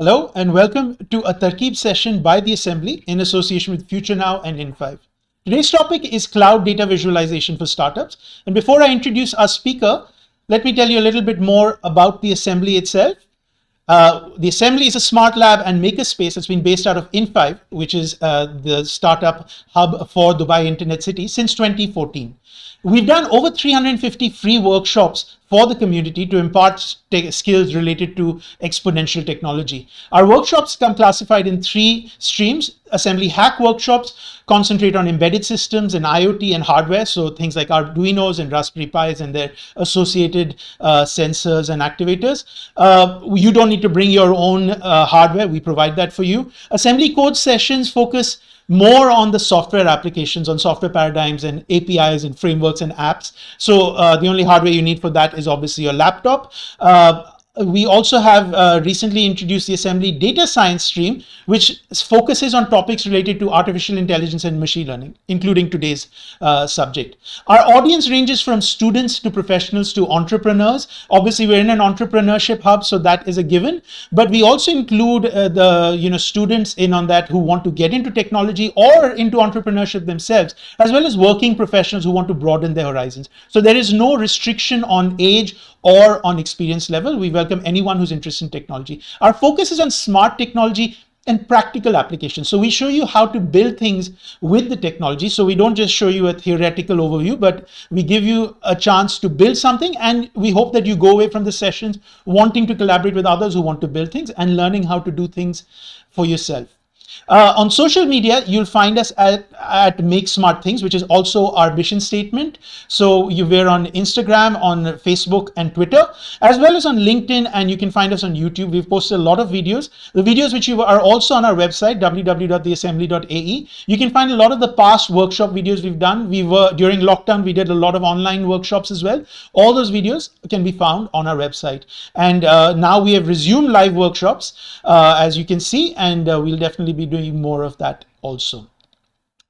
Hello and welcome to a Tarkib session by the Assembly in association with FutureNow and In5. Today's topic is cloud data visualization for startups. And before I introduce our speaker, let me tell you a little bit more about the Assembly itself. Uh, the Assembly is a smart lab and makerspace that's been based out of In5, which is uh, the startup hub for Dubai Internet City since 2014. We've done over 350 free workshops for the community to impart skills related to exponential technology. Our workshops come classified in three streams. Assembly hack workshops concentrate on embedded systems and IoT and hardware, so things like Arduinos and Raspberry Pis and their associated uh, sensors and activators. Uh, you don't need to bring your own uh, hardware, we provide that for you. Assembly code sessions focus more on the software applications, on software paradigms and APIs and frameworks and apps. So uh, the only hardware you need for that is obviously your laptop. Uh, we also have uh, recently introduced the assembly data science stream, which focuses on topics related to artificial intelligence and machine learning, including today's uh, subject. Our audience ranges from students to professionals to entrepreneurs. Obviously, we're in an entrepreneurship hub, so that is a given. But we also include uh, the you know students in on that who want to get into technology or into entrepreneurship themselves, as well as working professionals who want to broaden their horizons. So there is no restriction on age or on experience level. We welcome anyone who's interested in technology. Our focus is on smart technology and practical applications. So we show you how to build things with the technology. So we don't just show you a theoretical overview, but we give you a chance to build something. And we hope that you go away from the sessions wanting to collaborate with others who want to build things and learning how to do things for yourself. Uh, on social media, you'll find us at, at Make Smart Things, which is also our mission statement. So you we're on Instagram, on Facebook and Twitter, as well as on LinkedIn, and you can find us on YouTube. We've posted a lot of videos. The videos which you are also on our website, www.theassembly.ae. You can find a lot of the past workshop videos we've done. We were during lockdown, we did a lot of online workshops as well. All those videos can be found on our website. And uh, now we have resumed live workshops, uh, as you can see, and uh, we'll definitely be doing more of that also.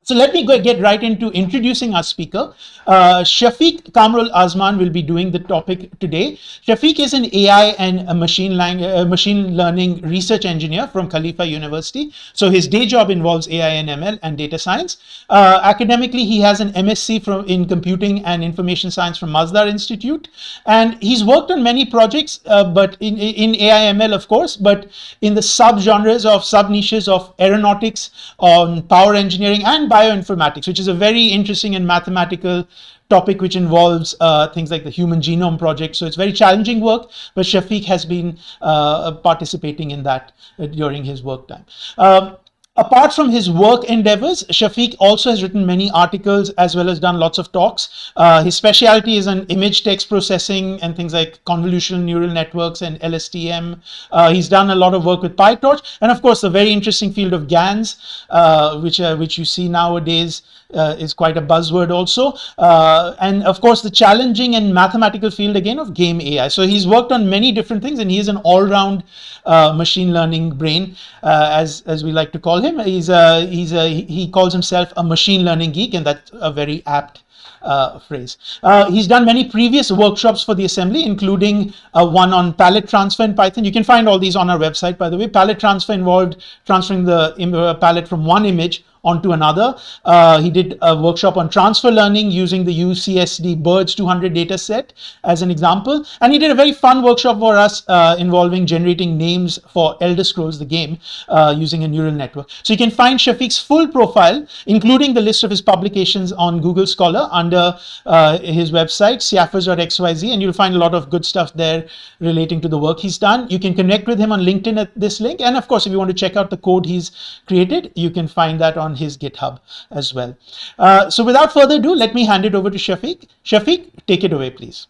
So let me go get right into introducing our speaker. Uh, Syafiq Kamarul Azman will be doing the topic today. Syafiq is an AI and machine, uh, machine learning research engineer from Khalifa University. So his day job involves AI and ML and data science. Uh, academically, he has an MSc from in computing and information science from Masdar Institute. And he's worked on many projects, uh, but in, in AI ML, of course, but in the sub-genres of sub-niches of aeronautics, on power engineering and bioinformatics, which is a very interesting and mathematical topic which involves uh, things like the Human Genome Project. So it's very challenging work, but Syafiq has been uh, participating in that uh, during his work time. Um, Apart from his work endeavors, Syafiq also has written many articles as well as done lots of talks. Uh, his specialty is in image text processing and things like convolutional neural networks and LSTM. Uh, he's done a lot of work with PyTorch and of course the very interesting field of GANs, uh, which, uh, which you see nowadays uh, is quite a buzzword also. Uh, and of course, the challenging and mathematical field again of game AI. So he's worked on many different things and he is an all-round uh, machine learning brain, uh, as, as we like to call him. He's a, he's a, he calls himself a machine learning geek and that's a very apt uh, phrase. Uh, he's done many previous workshops for the assembly, including uh, one on palette transfer in Python. You can find all these on our website, by the way. Palette transfer involved transferring the uh, palette from one image onto another. Uh, he did a workshop on transfer learning using the UCSD BIRDS 200 data set as an example. And he did a very fun workshop for us uh, involving generating names for Elder Scrolls, the game, uh, using a neural network. So you can find Syafiq's full profile, including the list of his publications on Google Scholar under uh, his website, siafas.xyz, and you'll find a lot of good stuff there relating to the work he's done. You can connect with him on LinkedIn at this link. And of course, if you want to check out the code he's created, you can find that on on his GitHub as well. Uh, so without further ado, let me hand it over to Syafiq. Syafiq, take it away, please.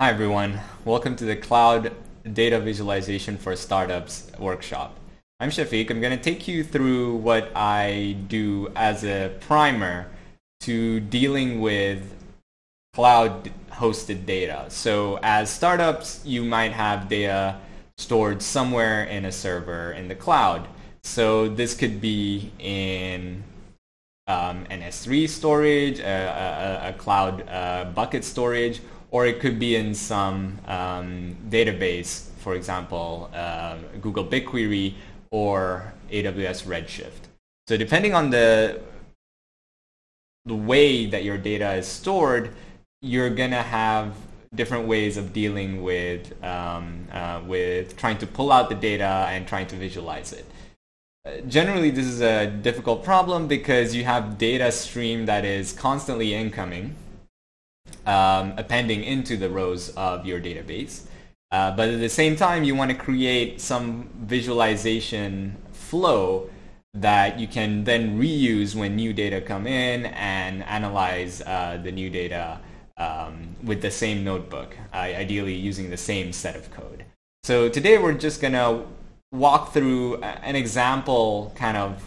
Hi, everyone. Welcome to the Cloud Data Visualization for Startups workshop. I'm Syafiq. I'm going to take you through what I do as a primer to dealing with cloud hosted data. So as startups, you might have data stored somewhere in a server in the cloud. So this could be in um, an S3 storage, a, a, a cloud uh, bucket storage, or it could be in some um, database, for example, uh, Google BigQuery or AWS Redshift. So depending on the the way that your data is stored, you're gonna have different ways of dealing with um, uh, with trying to pull out the data and trying to visualize it. Generally, this is a difficult problem because you have data stream that is constantly incoming, um, appending into the rows of your database. Uh, but at the same time, you want to create some visualization flow that you can then reuse when new data come in and analyze uh, the new data um, with the same notebook, uh, ideally using the same set of code. So today we're just going to walk through an example kind of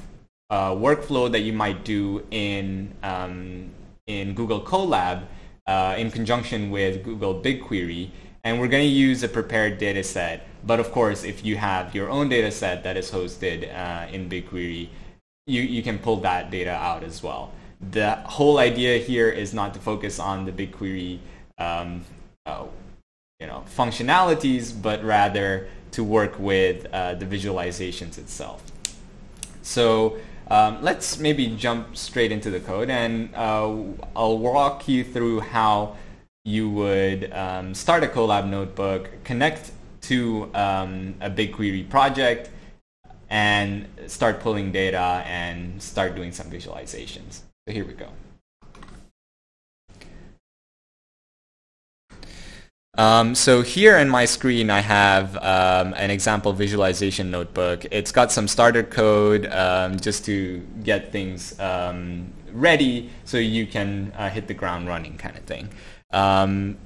uh, workflow that you might do in, um, in Google Colab uh, in conjunction with Google BigQuery. And we're going to use a prepared data set. But of course, if you have your own data set that is hosted uh, in BigQuery, you, you can pull that data out as well. The whole idea here is not to focus on the BigQuery um, uh, you know, functionalities, but rather to work with uh, the visualizations itself. So um, let's maybe jump straight into the code and uh, I'll walk you through how you would um, start a Colab notebook, connect to um, a BigQuery project, and start pulling data and start doing some visualizations. So here we go. Um, so here in my screen I have um, an example visualization notebook. It's got some starter code um, just to get things um, ready so you can uh, hit the ground running kind of thing. Um,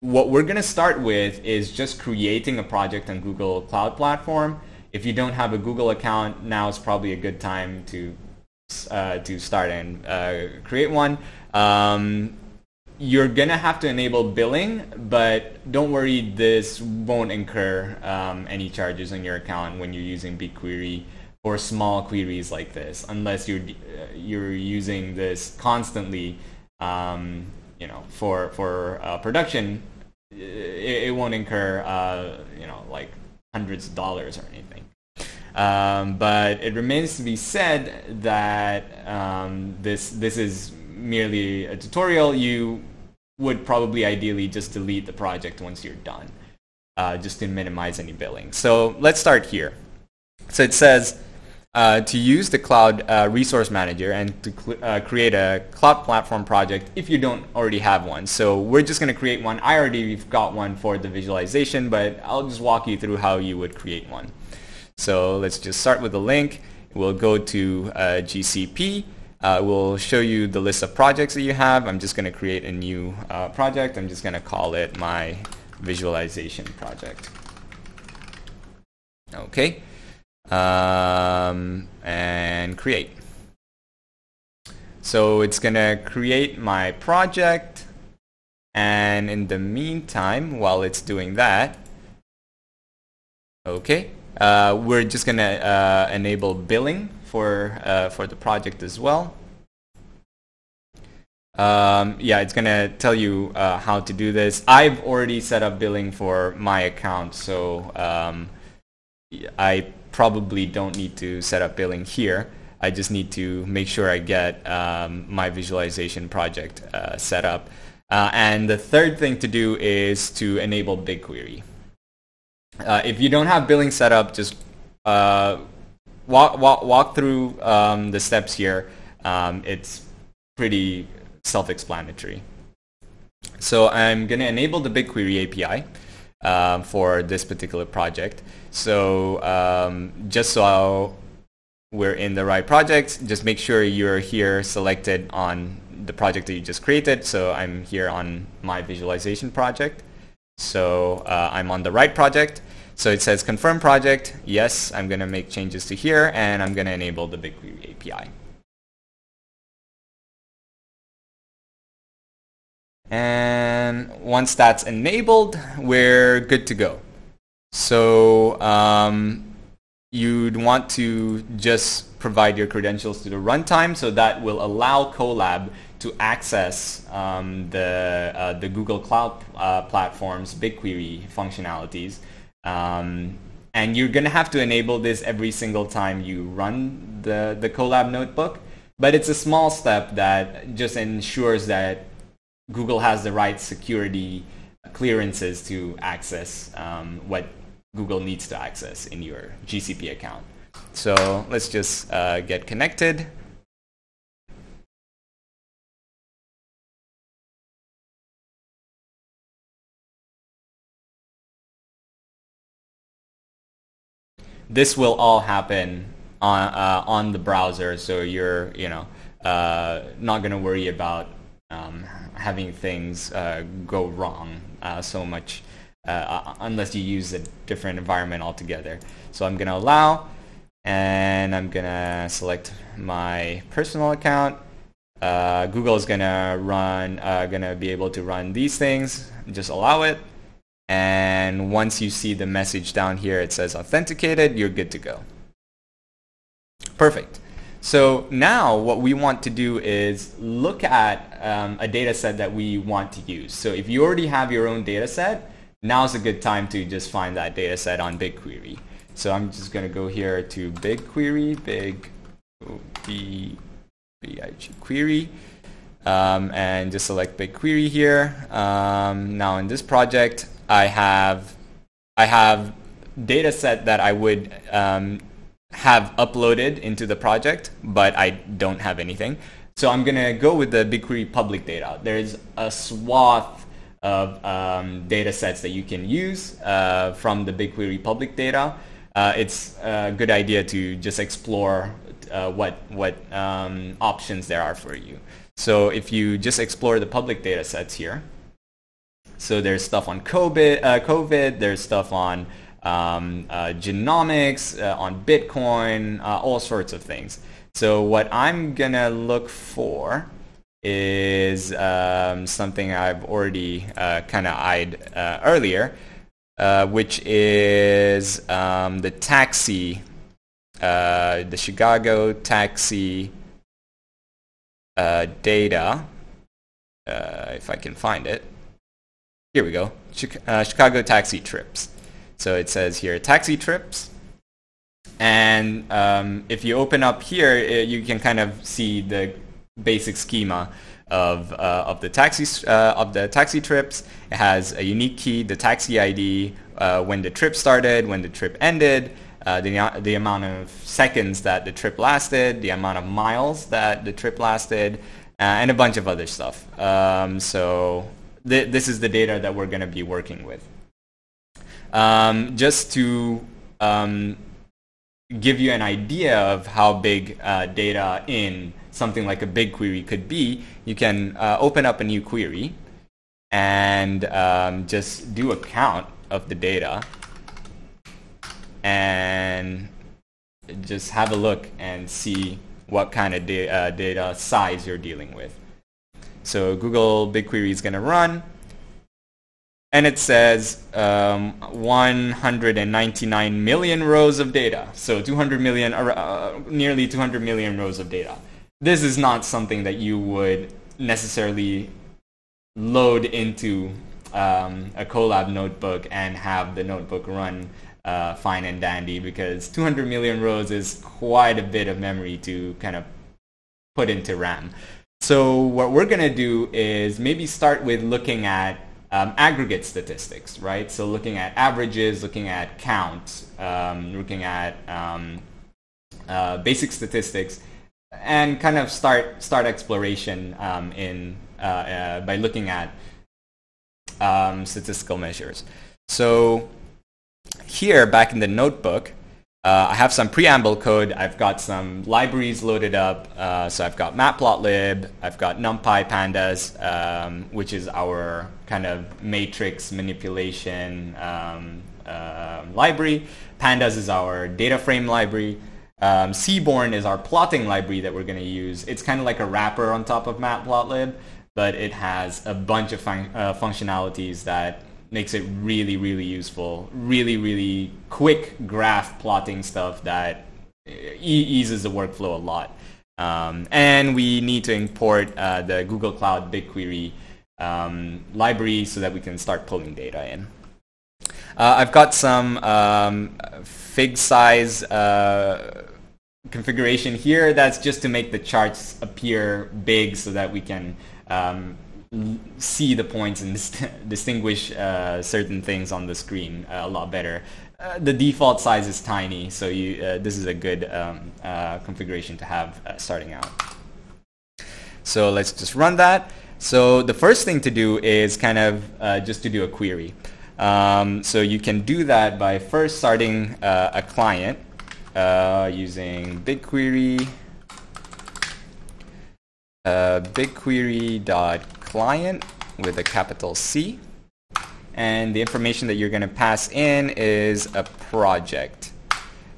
what we're going to start with is just creating a project on Google Cloud Platform. If you don't have a Google account, now is probably a good time to uh, to start and uh, create one. Um, you're gonna have to enable billing, but don't worry, this won't incur um, any charges on your account when you're using BigQuery or small queries like this, unless you're uh, you're using this constantly, um, you know, for for uh, production. It, it, won't incur, uh, you know, like hundreds of dollars or anything. Um, but it remains to be said that um, this this is merely a tutorial, you would probably ideally just delete the project once you're done, uh, just to minimize any billing. So let's start here. So it says uh, to use the Cloud uh, Resource Manager and to uh, create a cloud platform project if you don't already have one. So we're just going to create one. I already got one for the visualization, but I'll just walk you through how you would create one. So let's just start with the link. We'll go to uh, GCP uh, we'll show you the list of projects that you have. I'm just going to create a new uh, project. I'm just going to call it my visualization project. Okay. Um, and create. So it's going to create my project. And in the meantime, while it's doing that, okay, uh, we're just going to uh, enable billing for, uh, for the project as well. Um, yeah, it's going to tell you uh, how to do this. I've already set up billing for my account, so um, I probably don't need to set up billing here. I just need to make sure I get um, my visualization project uh, set up. Uh, and the third thing to do is to enable BigQuery. Uh, if you don't have billing set up, just uh, walk, walk, walk through um, the steps here. Um, it's pretty self-explanatory. So I'm going to enable the BigQuery API um, for this particular project. So um, just so we're in the right project, just make sure you're here selected on the project that you just created. So I'm here on my visualization project. So uh, I'm on the right project. So it says confirm project. Yes, I'm going to make changes to here, and I'm going to enable the BigQuery API. And once that's enabled, we're good to go. So um, you'd want to just provide your credentials to the runtime, so that will allow Colab to access um, the uh, the Google Cloud uh, platform's BigQuery functionalities. Um, and you're going to have to enable this every single time you run the, the Colab notebook. But it's a small step that just ensures that Google has the right security clearances to access um, what Google needs to access in your GCP account. So let's just uh, get connected. This will all happen on uh, on the browser, so you're you know uh, not going to worry about um, having things uh, go wrong uh, so much uh, unless you use a different environment altogether. So I'm going to allow, and I'm going to select my personal account. Uh, Google is going to run, uh, going to be able to run these things. Just allow it. And once you see the message down here, it says authenticated, you're good to go. Perfect. So now what we want to do is look at um, a data set that we want to use. So if you already have your own data set, now's a good time to just find that data set on BigQuery. So I'm just going to go here to BigQuery, big, B, B-I-G query, um, and just select BigQuery here. Um, now in this project, I have, I have data set that I would um, have uploaded into the project, but I don't have anything. So I'm going to go with the BigQuery public data. There's a swath of um, data sets that you can use uh, from the BigQuery public data. Uh, it's a good idea to just explore uh, what, what um, options there are for you. So if you just explore the public data sets here, so there's stuff on COVID, uh, COVID there's stuff on um, uh, genomics, uh, on Bitcoin, uh, all sorts of things. So what I'm gonna look for is um, something I've already uh, kind of eyed uh, earlier, which is um, the taxi, the Chicago taxi data. if I can find it. Here we go. Chicago taxi trips. So it says here taxi trips. And um, if you open up here, it, you can kind of see the basic schema of, uh, of the taxi uh, of the taxi trips. It has a unique key, the taxi ID, uh, when the trip started, when the trip ended, uh, the, the amount of seconds that the trip lasted, the amount of miles that the trip lasted, uh, and a bunch of other stuff. Um, so th this is the data that we're going to be working with. Um, just to um, give you an idea of how big uh, data in something like a BigQuery could be, you can uh, open up a new query and um, just do a count of the data and just have a look and see what kind of da uh, data size you're dealing with. So Google BigQuery is going to run and it says um, 199 million rows of data. So 200 million, uh, nearly 200 million rows of data. This is not something that you would necessarily load into um, a Colab notebook and have the notebook run uh, fine and dandy because 200 million rows is quite a bit of memory to kind of put into RAM. So what we're going to do is maybe start with looking at um, aggregate statistics, right? So looking at averages, looking at counts, um, looking at um, uh, basic statistics, and kind of start start exploration um, in uh, uh, by looking at um, statistical measures. So here, back in the notebook, uh, I have some preamble code. I've got some libraries loaded up. Uh, so I've got matplotlib. I've got numpy pandas, um, which is our kind of matrix manipulation um, uh, library. Pandas is our data frame library. Um, Seaborn is our plotting library that we're going to use. It's kind of like a wrapper on top of matplotlib, but it has a bunch of fun uh, functionalities that makes it really, really useful. Really, really quick graph plotting stuff that e eases the workflow a lot. Um, and we need to import uh, the Google Cloud BigQuery um, library so that we can start pulling data in. Uh, I've got some um, fig size uh, configuration here. That's just to make the charts appear big so that we can um, see the points and distinguish uh, certain things on the screen a lot better. Uh, the default size is tiny, so you, uh, this is a good um, uh, configuration to have uh, starting out. So let's just run that. So the first thing to do is kind of uh, just to do a query. Um, so you can do that by first starting a client using BigQuery uh, bigquery.client with a capital C and the information that you're going to pass in is a project.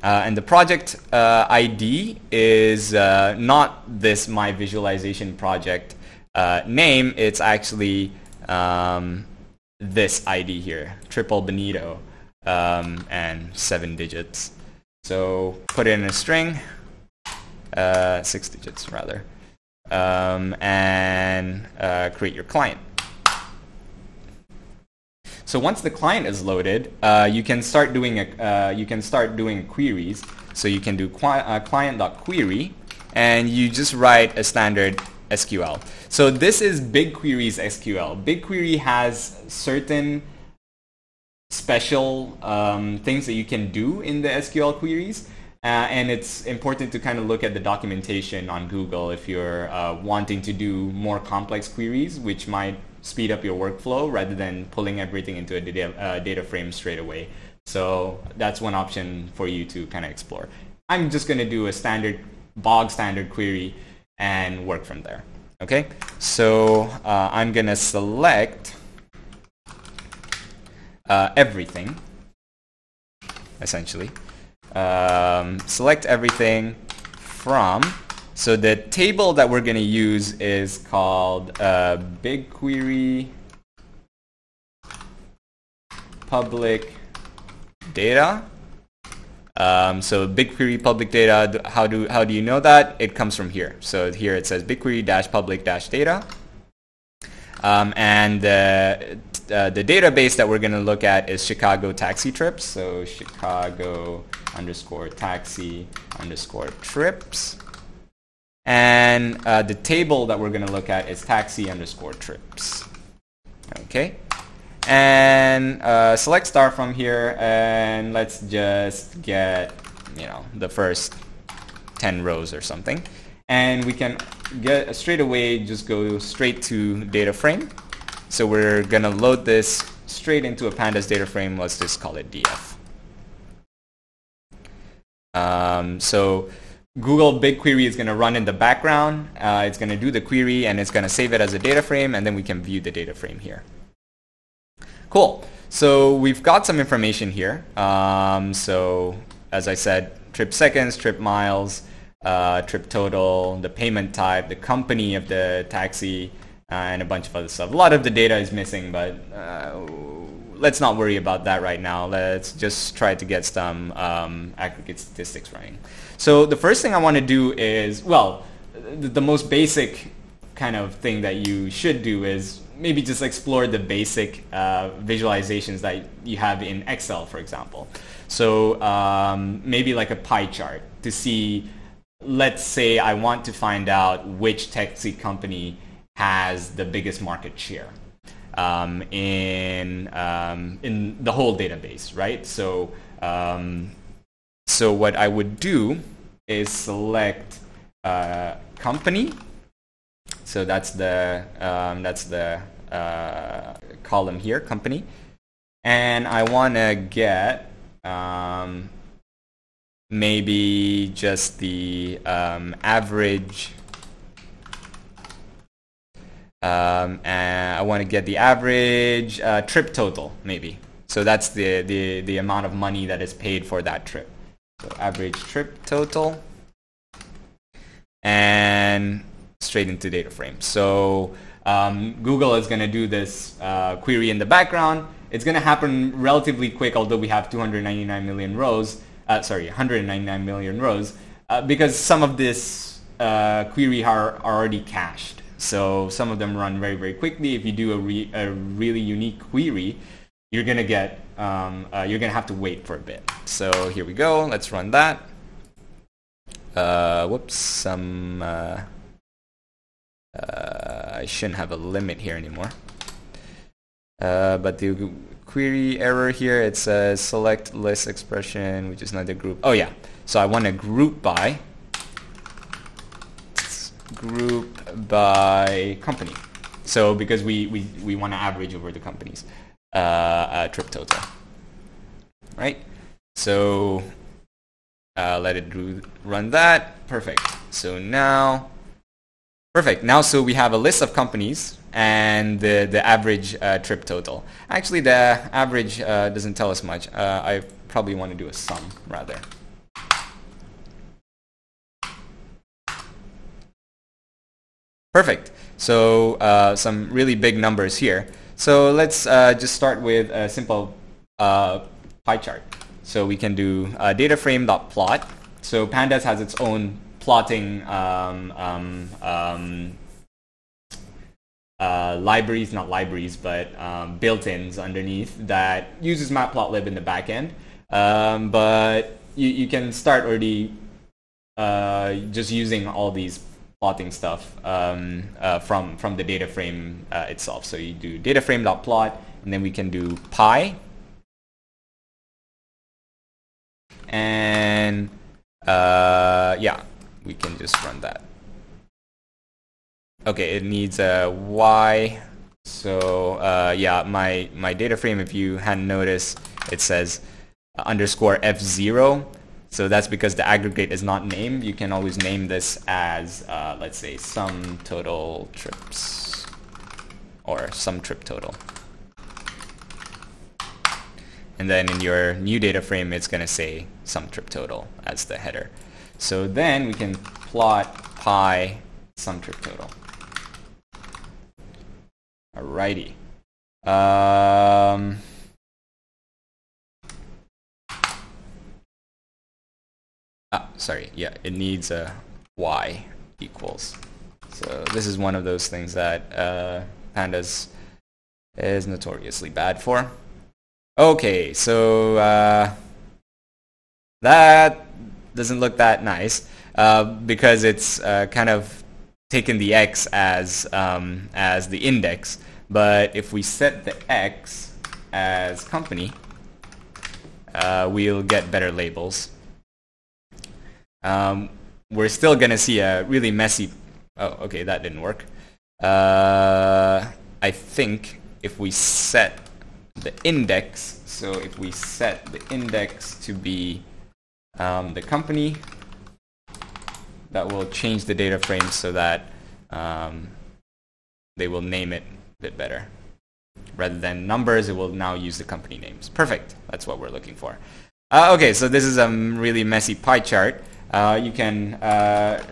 Uh, and the project uh, ID is uh, not this My Visualization project uh, name, it's actually um, this ID here, Triple Benito, um, and seven digits. So put in a string, uh, six digits rather, um, and uh, create your client. So once the client is loaded, uh, you can start doing a, uh, you can start doing queries. So you can do uh, client.query, and you just write a standard SQL. So this is BigQuery's SQL. BigQuery has certain special um, things that you can do in the SQL queries. Uh, and it's important to kind of look at the documentation on Google if you're uh, wanting to do more complex queries, which might speed up your workflow rather than pulling everything into a data, uh, data frame straight away. So that's one option for you to kind of explore. I'm just going to do a standard bog standard query and work from there. Okay, so uh, I'm going to select uh, everything, essentially. Um, select everything from so the table that we're going to use is called uh, BigQuery public data. Um, so BigQuery public data, how do, how do you know that? It comes from here. So here it says BigQuery dash public dash data. Um, and uh, uh, the database that we're going to look at is Chicago taxi trips. So Chicago underscore taxi underscore trips. And uh, the table that we're going to look at is taxi underscore trips. Okay. And uh, select star from here and let's just get, you know, the first 10 rows or something. And we can get straight away just go straight to data frame. So we're going to load this straight into a pandas data frame. Let's just call it df. Um, so Google BigQuery is going to run in the background. Uh, it's going to do the query and it's going to save it as a data frame and then we can view the data frame here. Cool. So we've got some information here. Um, so as I said, trip seconds, trip miles, uh, trip total, the payment type, the company of the taxi, and a bunch of other stuff. A lot of the data is missing, but uh, let's not worry about that right now. Let's just try to get some um, aggregate statistics running. So the first thing I want to do is, well, the, the most basic kind of thing that you should do is maybe just explore the basic uh, visualizations that you have in Excel, for example. So um, maybe like a pie chart to see, let's say I want to find out which taxi company has the biggest market share um, in um, in the whole database, right? So um, so what I would do is select uh, company. So that's the um, that's the uh, column here, company, and I want to get um, maybe just the um, average um, and I want to get the average uh, trip total, maybe. So that's the, the, the amount of money that is paid for that trip. So average trip total. And straight into data frame. So um, Google is going to do this uh, query in the background. It's going to happen relatively quick, although we have 299 million rows. Uh, sorry, 199 million rows, uh, because some of this uh, query are, are already cached. So some of them run very, very quickly. If you do a, re, a really unique query, you're going to get, um, uh, you're going to have to wait for a bit. So here we go. Let's run that. Uh, whoops, some, uh, uh, I shouldn't have a limit here anymore. Uh, but the query error here, it says select list expression, which is not the group. Oh yeah, so I want to group by group by company. So because we, we, we want to average over the companies uh, uh, trip total, right? So uh, let it run that. Perfect. So now, perfect. Now, so we have a list of companies and the, the average uh, trip total. Actually, the average uh, doesn't tell us much. Uh, I probably want to do a sum rather. Perfect. So uh, some really big numbers here. So let's uh, just start with a simple uh, pie chart. So we can do uh, data frame dot plot. So Pandas has its own plotting um, um, um, uh, libraries, not libraries, but um, built-ins underneath that uses matplotlib in the backend. Um, but you, you can start already uh, just using all these plotting stuff um, uh, from from the data frame uh, itself. So you do data frame dot plot, and then we can do pie, and uh, yeah, we can just run that. Okay, it needs a y. So uh, yeah, my my data frame, if you hadn't noticed, it says underscore f0 so that's because the aggregate is not named. You can always name this as, uh, let's say, sum total trips or sum trip total. And then in your new data frame, it's going to say sum trip total as the header. So then we can plot pie sum trip total. Alrighty. Um, Ah, sorry. Yeah, it needs a y equals. So this is one of those things that uh, pandas is notoriously bad for. Okay, so uh, that doesn't look that nice uh, because it's uh, kind of taken the x as um, as the index. But if we set the x as company, uh, we'll get better labels um, we're still going to see a really messy... Oh, okay, that didn't work. Uh, I think if we set the index, so if we set the index to be um, the company, that will change the data frame so that um, they will name it a bit better. Rather than numbers, it will now use the company names. Perfect. That's what we're looking for. Uh, okay, so this is a really messy pie chart. Uh, you can uh,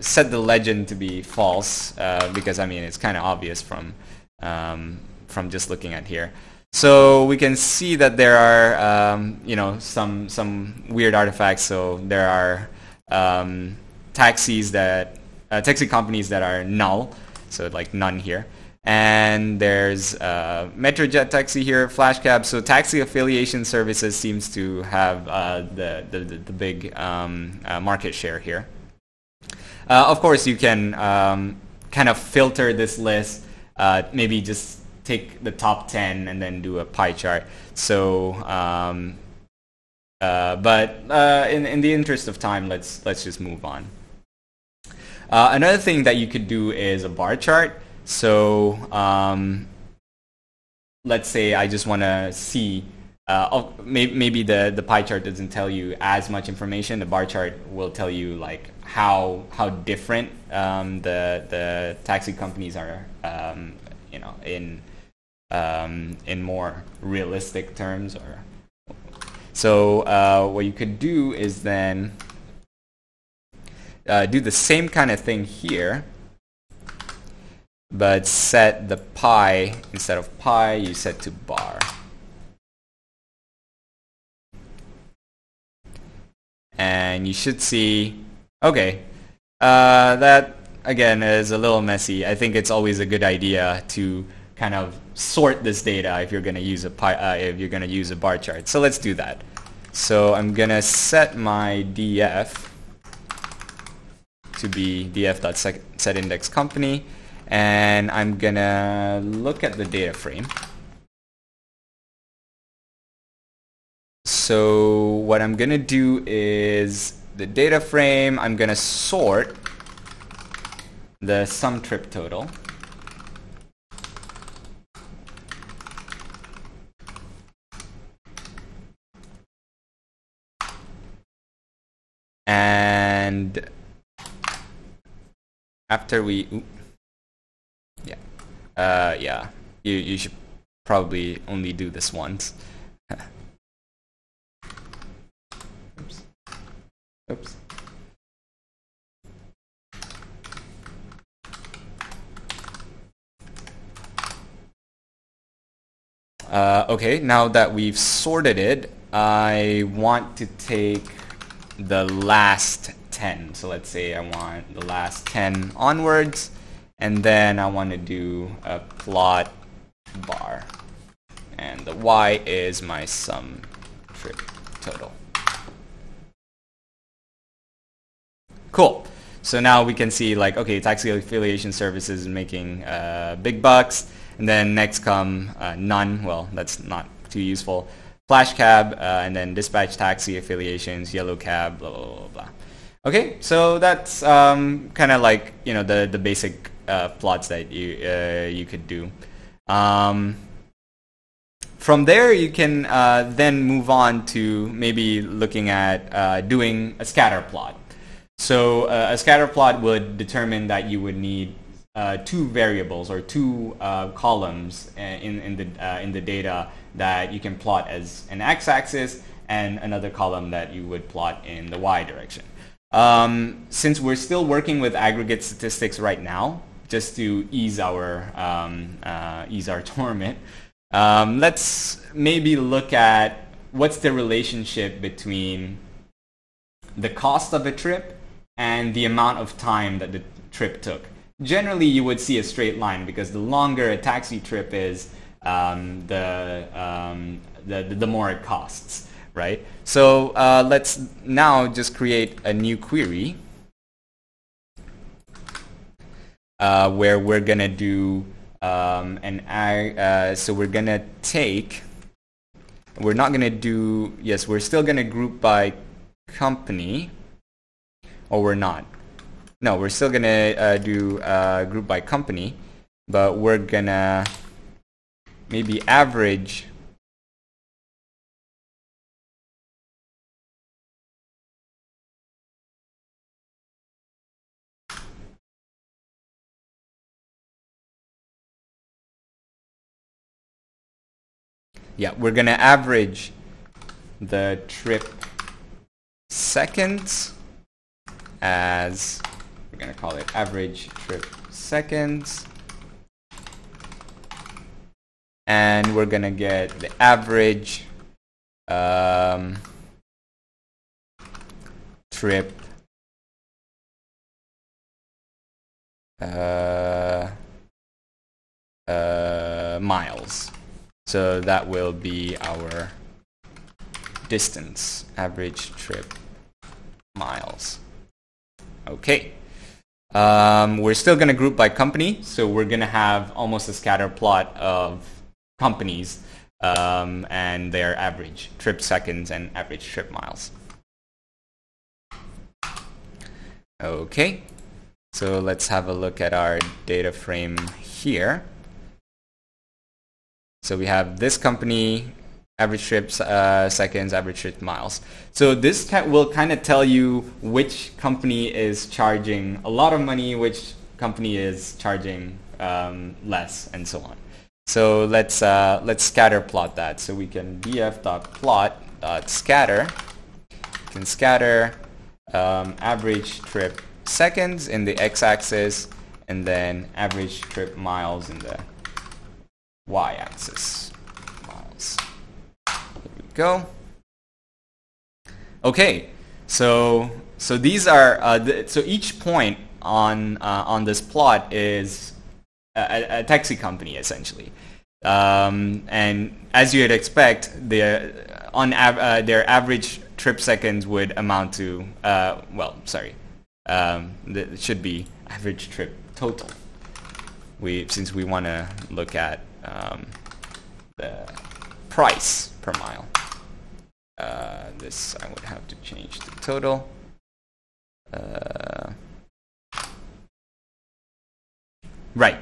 set the legend to be false uh, because I mean it's kind of obvious from um, from just looking at here. So we can see that there are um, you know some some weird artifacts. So there are um, taxis that uh, taxi companies that are null, so like none here. And there's uh, Metrojet Taxi here, Flashcab. So taxi affiliation services seems to have uh, the, the, the, big um, uh, market share here. Uh, of course, you can um, kind of filter this list, uh, maybe just take the top 10 and then do a pie chart. So, um, uh, but in, in the interest of time, let's, let's just move on. another thing that you could do is a bar chart. So um, let's say I just want to see, uh, maybe, maybe the, the pie chart doesn't tell you as much information. The bar chart will tell you like how, how different um, the, the taxi companies are, um, you know, in, um, in more realistic terms. Or So uh, what you could do is then uh, do the same kind of thing here but set the pie, instead of pie, you set to bar. And you should see, okay, uh, that again is a little messy. I think it's always a good idea to kind of sort this data if you're going to use a uh, if you're going to use a bar chart. So let's do that. So I'm going to set my df to be df.setIndexCompany and I'm to look at the data frame. So what I'm to do is the data frame, I'm to sort the sum trip total. And after we, uh, yeah, you, you should probably only do this once. Oops. Oops. Uh, okay, now that we've sorted it, I want to take the last 10. So let's say I want the last 10 onwards, and then I want to do a plot bar. And the y is my sum trip total. Cool. So now we can see like, okay, taxi affiliation services is making uh, big bucks. And then next come uh, none. Well, that's not too useful. Flash cab, uh, and then dispatch taxi affiliations, yellow cab, blah, blah, blah, blah. Okay, so that's um, kind of like, you know, the, the basic uh, plots that you, uh, you could do. Um, from there, you can uh, then move on to maybe looking at uh, doing a scatter plot. So a scatter plot would determine that you would need uh, two variables or two uh, columns in, in, the, uh, in the data that you can plot as an x-axis and another column that you would plot in the y direction. Um, since we're still working with aggregate statistics right now, just to ease our, um, uh, ease our torment, um, let's maybe look at what's the relationship between the cost of a trip and the amount of time that the trip took. Generally, you would see a straight line because the longer a taxi trip is, um, the, um, the, the more it costs, right? So uh, let's now just create a new query uh, where we're gonna do um, an uh, so we're gonna take we're not gonna do yes we're still gonna group by company or we're not. No, we're still gonna uh, do uh, group by company, but we're gonna maybe average yeah, we're going to average the trip seconds as we're going to call it average trip seconds. And we're going to get the average um, trip uh, uh, miles. So that will be our distance, average trip miles. Okay. Um, we're still going to group by company, so we're going to have almost a scatter plot of companies um, and their average trip seconds and average trip miles. Okay, so let's have a look at our data frame here. So we have this company average trips uh, seconds, average trip miles. So this will kind of tell you which company is charging a lot of money, which company is charging um, less, and so on. So let's uh, let's scatter plot that. So we can df.plot.scatter. You can scatter um, average trip seconds in the x-axis, and then average trip miles in the y-axis Miles. There we go. Okay, so So these are uh, so each point on uh, on this plot is a, a taxi company essentially, um, and as you'd expect, the on av- uh, their average trip seconds would amount to uh, well, sorry, um, it should be average trip total. We since we want to look at um, the price per mile. Uh, this I would have to change to total. Uh, right.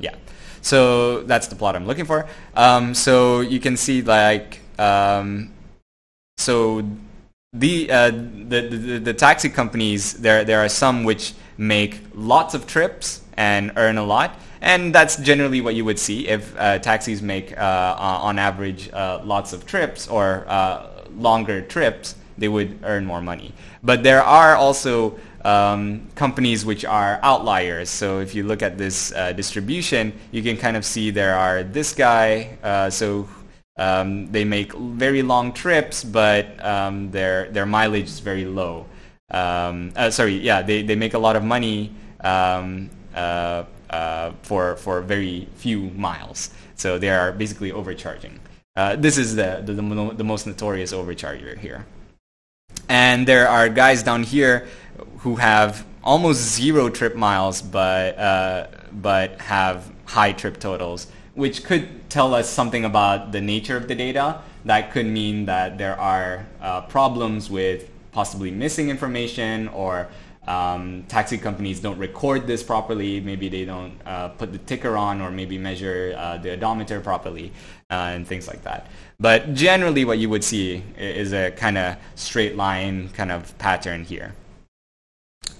Yeah. So that's the plot I'm looking for. Um, so you can see like um, so the, uh, the, the the taxi companies there there are some which make lots of trips and earn a lot and that's generally what you would see if uh, taxis make uh, on average uh, lots of trips or uh, longer trips they would earn more money but there are also um, companies which are outliers. So if you look at this uh, distribution, you can kind of see there are this guy. Uh, so um, they make very long trips, but um, their their mileage is very low. Um, uh, sorry, yeah, they, they make a lot of money um, uh, for for very few miles. So they are basically overcharging. Uh, this is the, the the most notorious overcharger here. And there are guys down here who have almost zero trip miles, but uh, but have high trip totals, which could tell us something about the nature of the data. That could mean that there are uh, problems with possibly missing information or um, taxi companies don't record this properly. Maybe they don't uh, put the ticker on or maybe measure uh, the odometer properly uh, and things like that. But generally what you would see is a kind of straight line kind of pattern here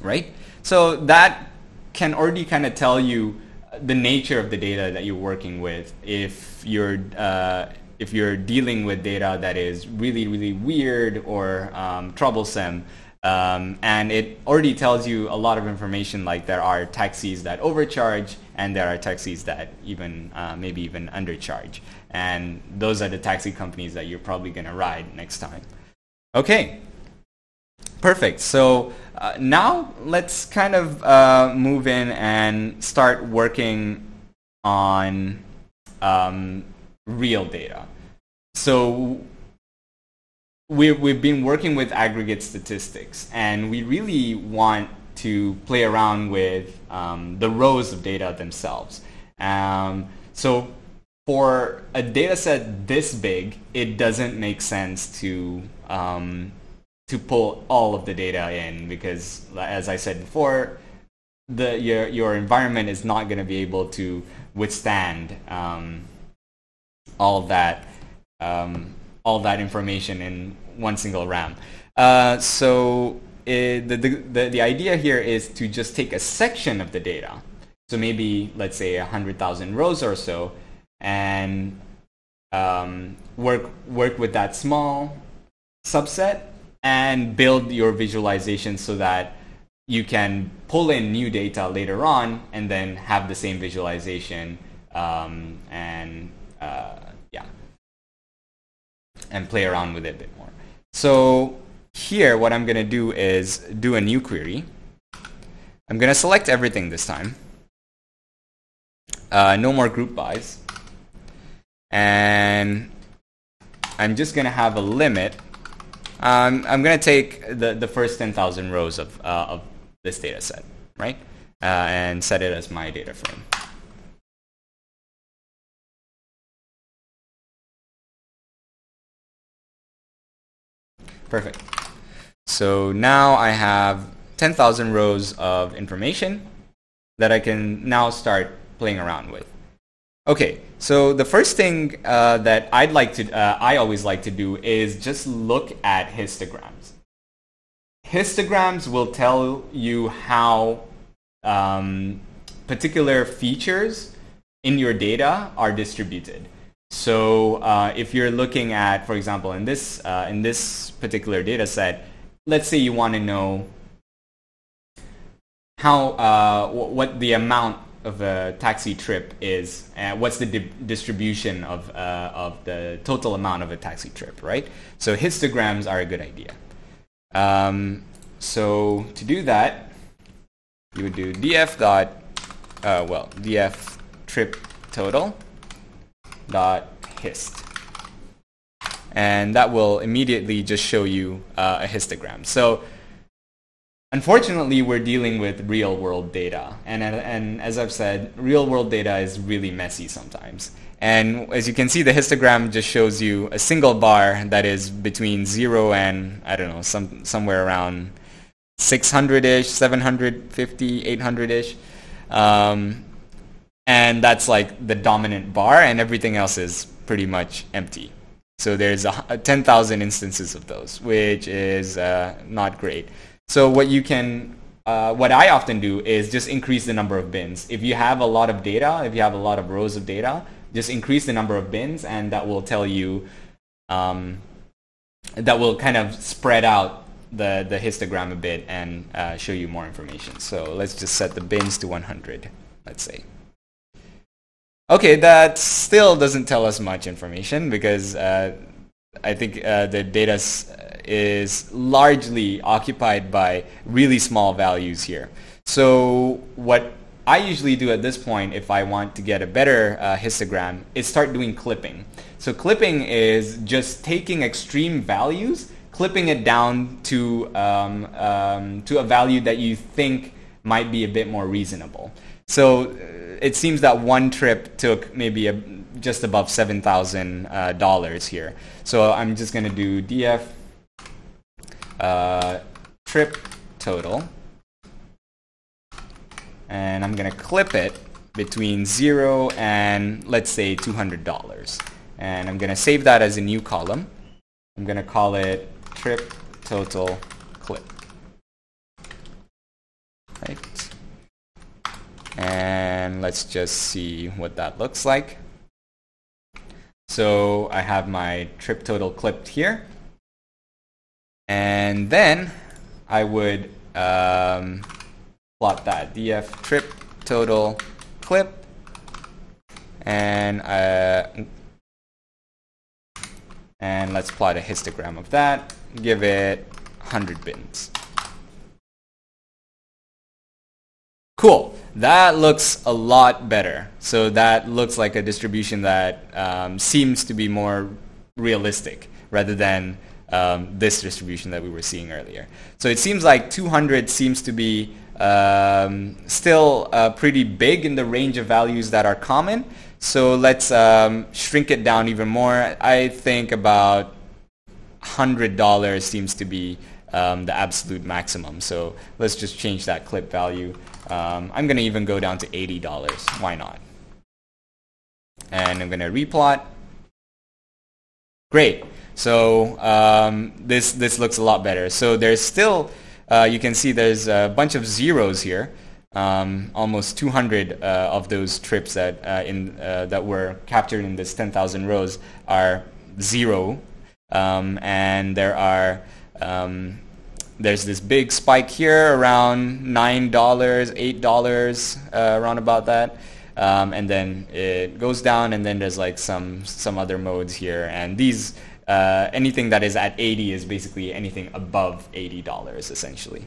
right? So that can already kind of tell you the nature of the data that you're working with. If you're uh, if you're dealing with data that is really really weird or um, troublesome, um, and it already tells you a lot of information like there are taxis that overcharge and there are taxis that even uh, maybe even undercharge, and those are the taxi companies that you're probably going to ride next time. Okay, Perfect. So uh, now let's kind of uh, move in and start working on um, real data. So we, we've been working with aggregate statistics, and we really want to play around with um, the rows of data themselves. Um, so for a data set this big, it doesn't make sense to um, to pull all of the data in because as I said before, the your your environment is not going to be able to withstand um, all that um, all that information in one single RAM. Uh, so it, the, the, the idea here is to just take a section of the data. So maybe let's say 100,000 rows or so and um, work work with that small subset and build your visualization so that you can pull in new data later on and then have the same visualization um, and uh, yeah and play around with it a bit more so here what I'm gonna do is do a new query I'm gonna select everything this time uh, no more group bys and I'm just gonna have a limit um, I'm going to take the, the first 10,000 rows of, uh, of this data set, right? Uh, and set it as my data frame. Perfect. So now I have 10,000 rows of information that I can now start playing around with. Okay, so the first thing uh, that I'd like to, uh, I always like to do is just look at histograms. Histograms will tell you how um, particular features in your data are distributed. So uh, if you're looking at, for example, in this uh, in this particular data set, let's say you want to know how uh, what the amount of a taxi trip is, uh, what's the di- distribution of, uh, of the total amount of a taxi trip, right? So histograms are a good idea. Um, so to do that, you would do df dot, uh, well, df trip total dot hist. And that will immediately just show you uh, a histogram. So Unfortunately, we're dealing with real world data. And, and as I've said, real world data is really messy sometimes. And as you can see, the histogram just shows you a single bar that is between 0 and, I don't know, some, somewhere around 600-ish, 750, 800-ish. Um, and that's like the dominant bar, and everything else is pretty much empty. So there's a 10,000 instances of those, which is uh, not great. So what you can, uh, what I often do is just increase the number of bins. If you have a lot of data, if you have a lot of rows of data, just increase the number of bins and that will tell you, um, that will kind of spread out the, the histogram a bit and uh, show you more information. So let's just set the bins to 100, let's say. Okay, that still doesn't tell us much information because uh, I think uh, the data is largely occupied by really small values here. So what I usually do at this point if I want to get a better uh, histogram is start doing clipping. So clipping is just taking extreme values, clipping it down to, um, um, to a value that you think might be a bit more reasonable. So uh, it seems that one trip took maybe a, just above $7,000 uh, here. So I'm just going to do df uh, trip total. And I'm going to clip it between 0 and, let's say, $200. And I'm going to save that as a new column. I'm going to call it trip total clip. Right. And let's just see what that looks like. So I have my trip total clipped here. And then I would um, plot that df trip total clip and uh, and let's plot a histogram of that give it 100 bins cool that looks a lot better so that looks like a distribution that um, seems to be more realistic rather than um, this distribution that we were seeing earlier. So it seems like 200 seems to be um, still uh, pretty big in the range of values that are common. So let's um, shrink it down even more. I think about $100 seems to be um, the absolute maximum. So let's just change that clip value. Um, I'm going to even go down to $80. Why not? And I'm going to replot. Great. So um, this, this looks a lot better. So there's still, uh, you can see there's a bunch of zeros here. Um, almost 200 uh, of those trips that, uh, in, uh, that were captured in this 10,000 rows are zero. Um, and there are um, there's this big spike here around $9, $8, uh, around about that. Um, and then it goes down and then there's like some some other modes here and these uh, anything that is at 80 is basically anything above $80 essentially.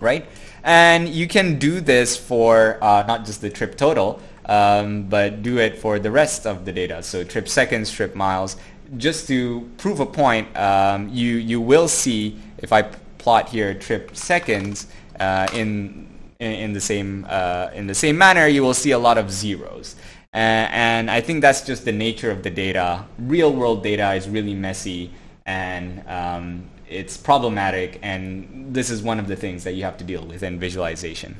Right? And you can do this for uh, not just the trip total, um, but do it for the rest of the data. So trip seconds, trip miles. Just to prove a point, um, you, you will see, if I plot here trip seconds uh, in, in, the same, uh, in the same manner, you will see a lot of zeros. And, I think that's just the nature of the data. Real world data is really messy and um, it's problematic and this is one of the things that you have to deal with in visualization.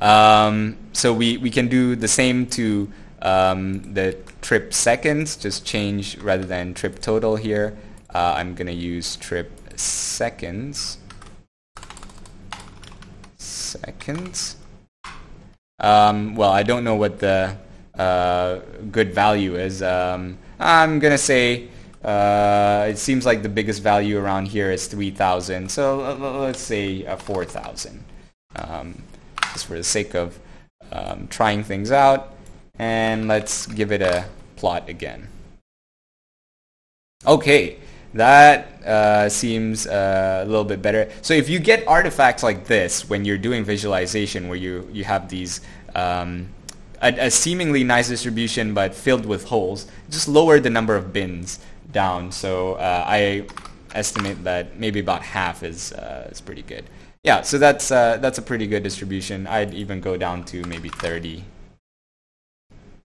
Um, so we, we can do the same to um, the trip seconds, just change rather than trip total here. Uh, I'm going to use trip seconds. Seconds. Um, well, I don't know what the uh, good value is. Um, I'm going to say uh, it seems like the biggest value around here is 3,000. So let's say uh, 4,000. Um, just for the sake of um, trying things out. And let's give it a plot again. Okay, that uh, seems uh, a little bit better. So if you get artifacts like this when you're doing visualization, where you you have these um, a, a, seemingly nice distribution but filled with holes, just lower the number of bins down. So uh, I estimate that maybe about half is uh, is pretty good. Yeah, so that's uh, that's a pretty good distribution. I'd even go down to maybe 30.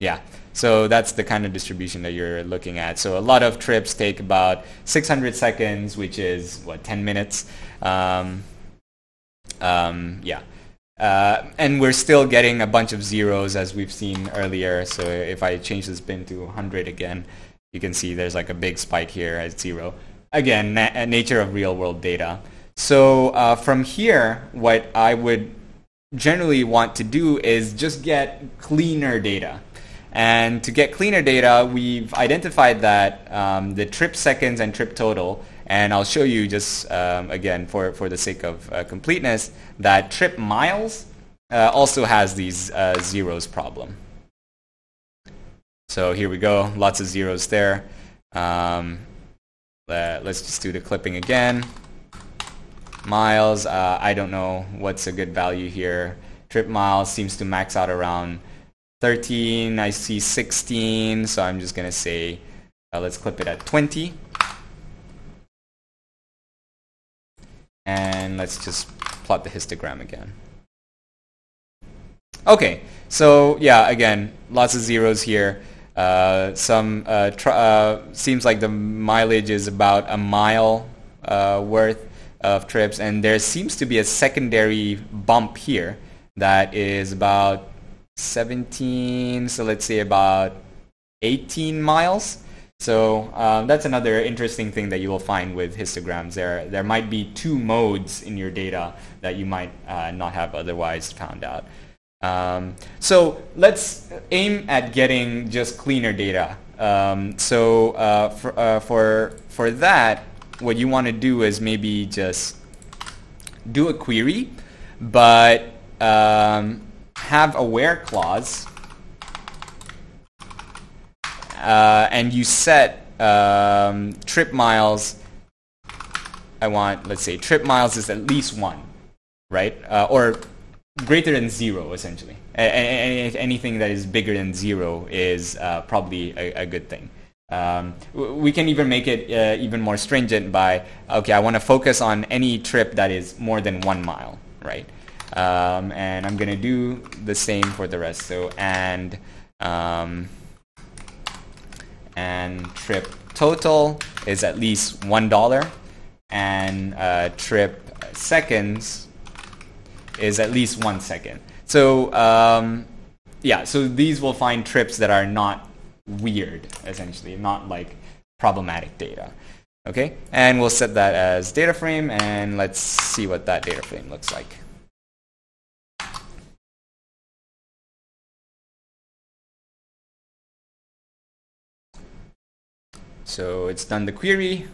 Yeah, so that's the kind of distribution that you're looking at. So a lot of trips take about 600 seconds, which is what 10 minutes. Um, um, yeah. Uh, and we're still getting a bunch of zeros as we've seen earlier. So if I change this bin to 100 again, you can see there's like a big spike here at zero. Again, na nature of real world data. So uh, from here, what I would generally want to do is just get cleaner data. And to get cleaner data, we've identified that um, the trip seconds and trip total and I'll show you just, um, again, for, for the sake of uh, completeness, that trip miles uh, also has these uh, zeros problem. So here we go, lots of zeros there. Um, let, us just do the clipping again. Miles, uh, I don't know what's a good value here. Trip miles seems to max out around 13. I see 16, so I'm just going to say, uh, let's clip it at 20. And let's just plot the histogram again. Okay, so yeah, again, lots of zeros here. Uh, some uh, uh, seems like the mileage is about a mile uh, worth of trips, and there seems to be a secondary bump here that is about 17. So let's say about 18 miles. So um, that's another interesting thing that you will find with histograms. There, there might be two modes in your data that you might uh, not have otherwise found out. Um, so let's aim at getting just cleaner data. Um, so uh, for, uh, for, for that, what you want to do is maybe just do a query, but um, have a where clause uh, and you set um, trip miles. I want, let's say, trip miles is at least one, right? Uh, or greater than zero, essentially. And anything that is bigger than zero is uh, probably a, a, good thing. Um, we can even make it uh, even more stringent by, okay, I want to focus on any trip that is more than one mile, right? Um, and I'm going to do the same for the rest. So, and um, and trip total is at least $1 and uh, trip seconds is at least one second. So um, yeah, so these will find trips that are not weird, essentially, not like problematic data. Okay, and we'll set that as data frame, and let's see what that data frame looks like. So it's done the query.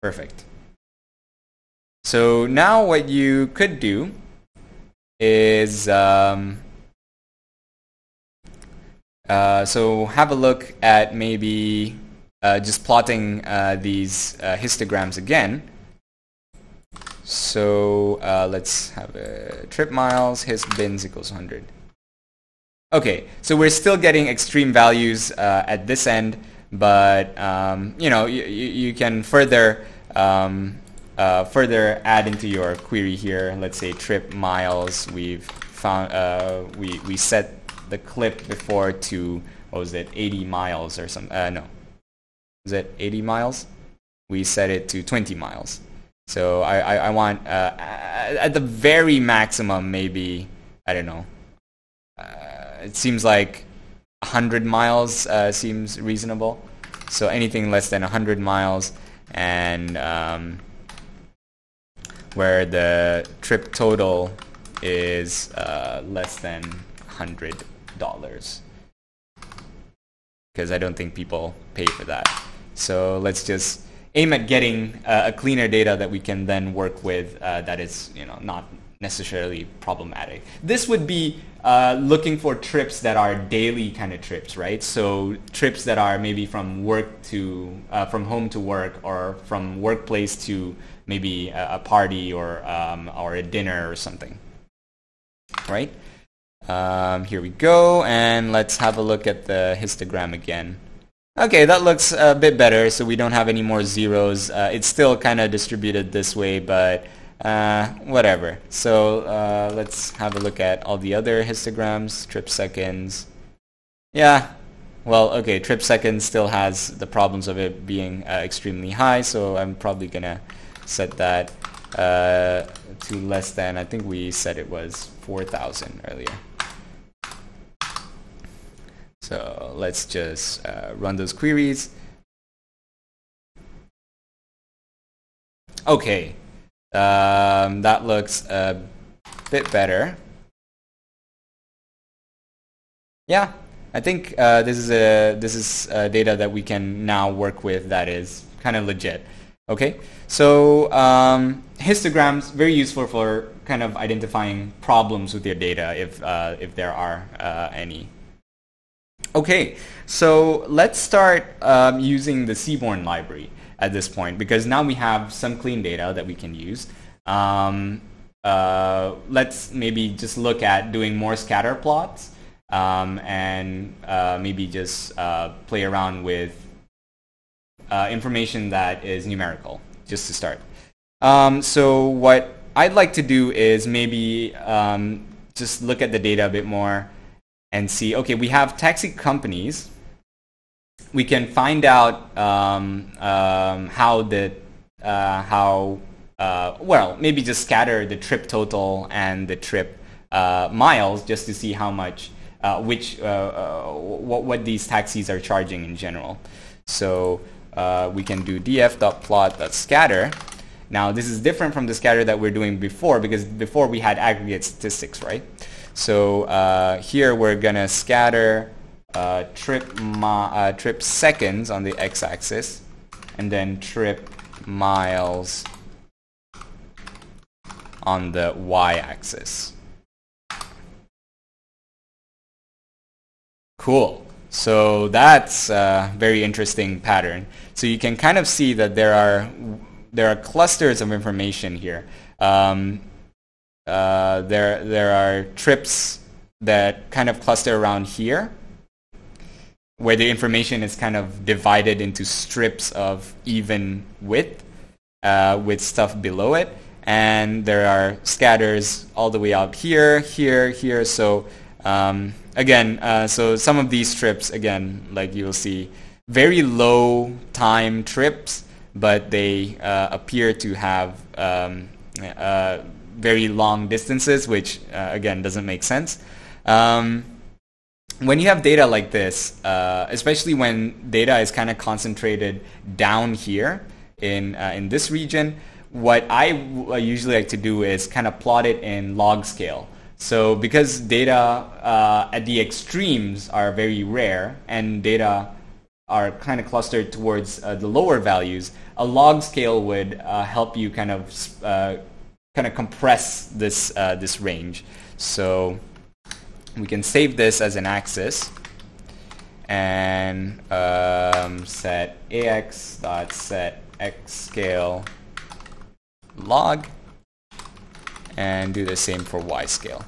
Perfect. So now what you could do is um, uh, so have a look at maybe uh, just plotting uh, these uh, histograms again. So uh, let's have a trip miles, hist bins equals 100. Okay, so we're still getting extreme values uh, at this end, but um, you know you, you can further um, uh, further add into your query here. Let's say trip miles. We've found uh, we we set the clip before to what was it 80 miles or something. Uh, no, is it 80 miles? We set it to 20 miles. So I, I, I want uh, at the very maximum maybe I don't know. Uh, it seems like 100 miles uh, seems reasonable. So anything less than 100 miles and um, where the trip total is uh, less than $100 because I don't think people pay for that. So let's just aim at getting uh, a cleaner data that we can then work with uh, that is you know not necessarily problematic. This would be uh, looking for trips that are daily kind of trips, right? So trips that are maybe from work to, uh, from home to work or from workplace to maybe a, a party or, um, or a dinner or something, right? Um, here we go, and let's have a look at the histogram again. Okay, that looks a bit better, so we don't have any more zeros. Uh, it's still kind of distributed this way, but uh, whatever. So uh, let's have a look at all the other histograms, trip seconds. Yeah, well, okay, trip seconds still has the problems of it being uh, extremely high, so I'm probably going to set that uh, to less than, I think we said it was 4,000 earlier. So let's just uh, run those queries. Okay, um, that looks a bit better. Yeah, I think uh, this is a this is a data that we can now work with that is kind of legit. Okay, so um, histograms very useful for kind of identifying problems with your data if uh, if there are uh, any. Okay, so let's start um, using the Seaborn library at this point because now we have some clean data that we can use. Um, uh, let's maybe just look at doing more scatter plots um, and uh, maybe just uh, play around with uh, information that is numerical just to start. Um, so what I'd like to do is maybe um, just look at the data a bit more and see, okay, we have taxi companies we can find out um, um, how the uh, how uh, well maybe just scatter the trip total and the trip uh, miles just to see how much uh, which uh, uh, what, what these taxis are charging in general. So we can do df.plot.scatter. Now this is different from the scatter that we're doing before because before we had aggregate statistics, right? So here we're gonna scatter uh, trip, uh, trip seconds on the x-axis, and then trip miles on the y-axis. Cool. So that's a very interesting pattern. So you can kind of see that there are there are clusters of information here. Um, uh, there there are trips that kind of cluster around here, where the information is kind of divided into strips of even width uh, with stuff below it. And there are scatters all the way out here, here, here. So um, again, uh, so some of these trips, again, like you'll see, very low time trips, but they uh, appear to have um, uh, very long distances, which uh, again doesn't make sense. Um, when you have data like this, uh, especially when data is kind of concentrated down here in, uh, in this region, what I usually like to do is kind of plot it in log scale. So because data uh, at the extremes are very rare and data are kind of clustered towards uh, the lower values, a log scale would uh, help you kind of uh, kind of compress this this range. So we can save this as an axis and um, set ax dot set x scale log and do the same for y scale.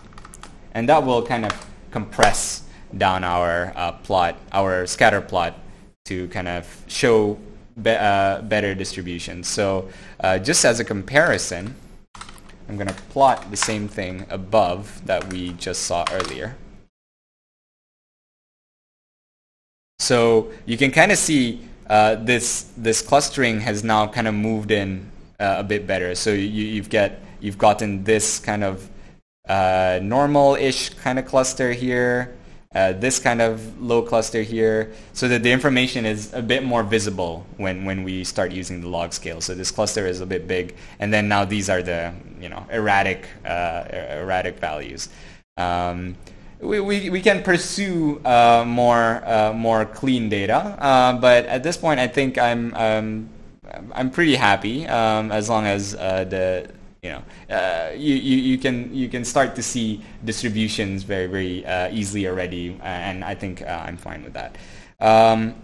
And that will kind of compress down our uh, plot our scatter plot to kind of show be uh, better distribution. So uh, just as a comparison I'm going to plot the same thing above that we just saw earlier. So you can kind of see uh, this this clustering has now kind of moved in uh, a bit better. So you, you've get you've gotten this kind of uh, normal-ish kind of cluster here, uh, this kind of low cluster here, so that the information is a bit more visible when, when we start using the log scale. So this cluster is a bit big, and then now these are the you know erratic uh, er, erratic values. Um, we, we, we can pursue uh, more uh, more clean data, uh, but at this point, I think I'm um, I'm pretty happy um, as long as uh, the you know, uh, you, you, you, can you can start to see distributions very very uh, easily already, and I think uh, I'm fine with that. Um,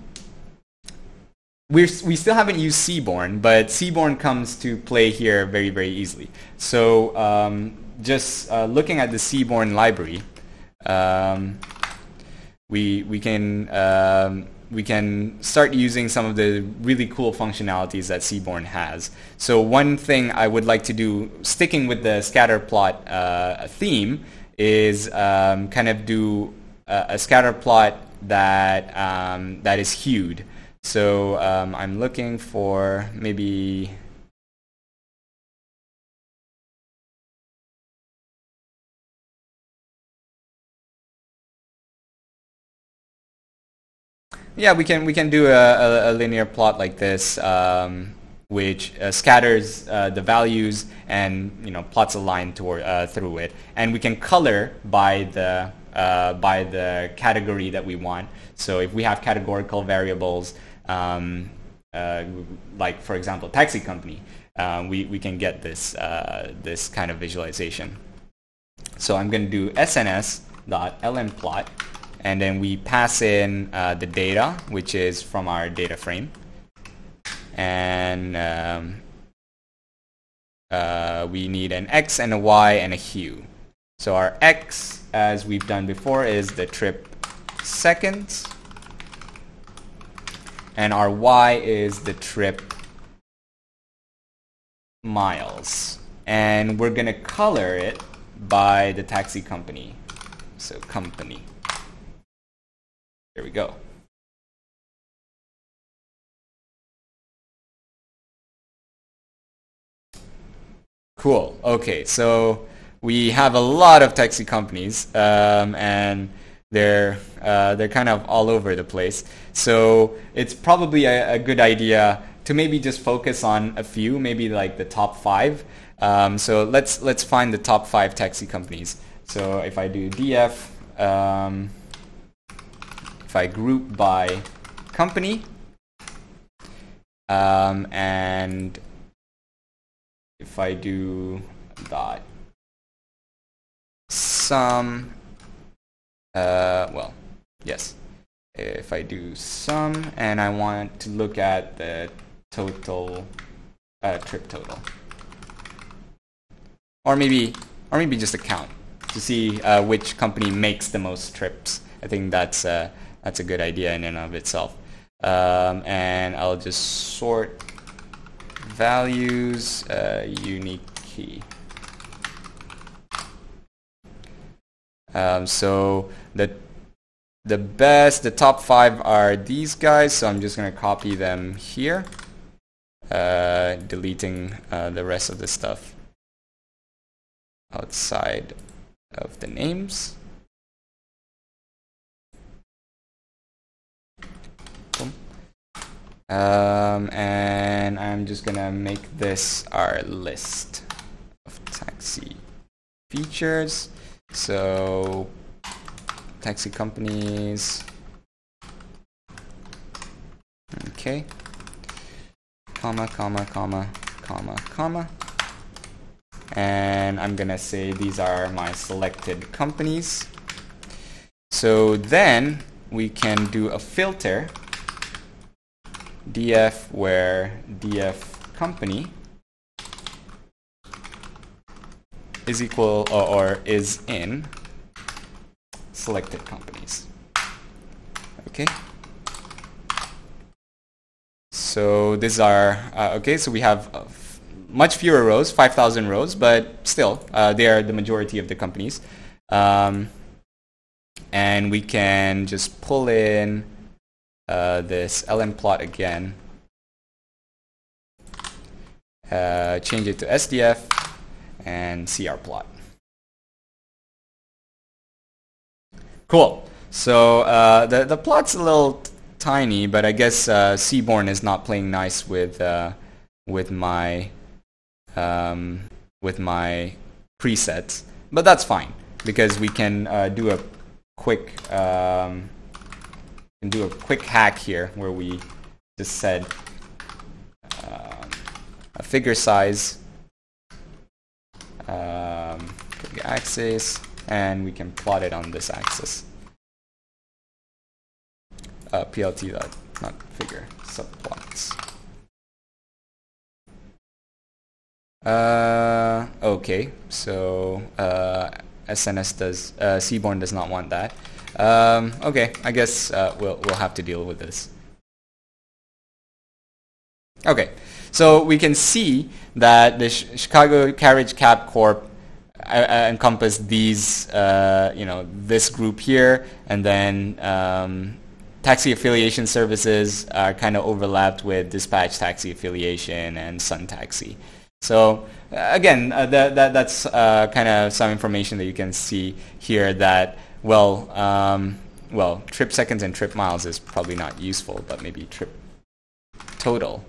we we still haven't used Seaborn, but Seaborn comes to play here very very easily. So um, just uh, looking at the Seaborn library, um, we we can um, we can start using some of the really cool functionalities that Seaborn has. So one thing I would like to do, sticking with the scatter plot uh, theme, is um, kind of do a, a scatter plot that um, that is hued. So um, I'm looking for maybe Yeah, we can we can do a, a, a linear plot like this, um, which uh, scatters uh, the values and you know plots a line toward, uh, through it, and we can color by the uh, by the category that we want. So if we have categorical variables, um, uh, like for example taxi company, um, we we can get this uh, this kind of visualization. So I'm going to do sns dot plot and then we pass in uh, the data, which is from our data frame. And um, uh, we need an X and a Y and a hue. So our X, as we've done before, is the trip seconds. And our Y is the trip miles. And we're going to color it by the taxi company. So company. Here we go. Cool. Okay, so we have a lot of taxi companies, um, and they're uh, they're kind of all over the place. So it's probably a, a, good idea to maybe just focus on a few, maybe like the top five. Um, so let's let's find the top five taxi companies. So if I do df. Um, if I group by company um, and if I do dot sum uh, well yes. If I do sum and I want to look at the total uh, trip total. Or maybe or maybe just a count to see uh, which company makes the most trips. I think that's uh, that's a good idea in and of itself. Um, and I'll just sort values uh, unique key. Um, so the the best, the top five are these guys. So I'm just going to copy them here, uh, deleting uh, the rest of the stuff outside of the names. Um, and I'm just gonna make this our list of taxi features. So taxi companies. Okay. Comma, comma, comma, comma, comma. And I'm gonna say these are my selected companies. So then we can do a filter df where df company is equal or, or is in selected companies. Okay. So these are, uh, okay, so we have uh, much fewer rows, 5,000 rows, but still, uh, they are the majority of the companies. Um, and we can just pull in uh, this lmplot again. Uh, change it to SDF and CR plot. Cool. So uh, the the plot's a little tiny, but I guess uh, Seaborn is not playing nice with uh, with my um, with my presets, but that's fine because we can do a quick um, can do a quick hack here where we just said um, a figure size axis, and we can plot it on this axis. Uh, PLT dot, not figure, subplots. Uh, okay, so uh, SNS does, uh, Seaborn does not want that. Um, okay, I guess uh, we'll, we'll have to deal with this. Okay, so we can see that the Sh Chicago Carriage Cab Corp uh, uh these, uh, you know, this group here, and then um, taxi affiliation services are kind of overlapped with Dispatch Taxi Affiliation and Sun Taxi. So uh, again, uh, that, that, that's uh, kind of some information that you can see here that, well, um, well, trip seconds and trip miles is probably not useful, but maybe trip total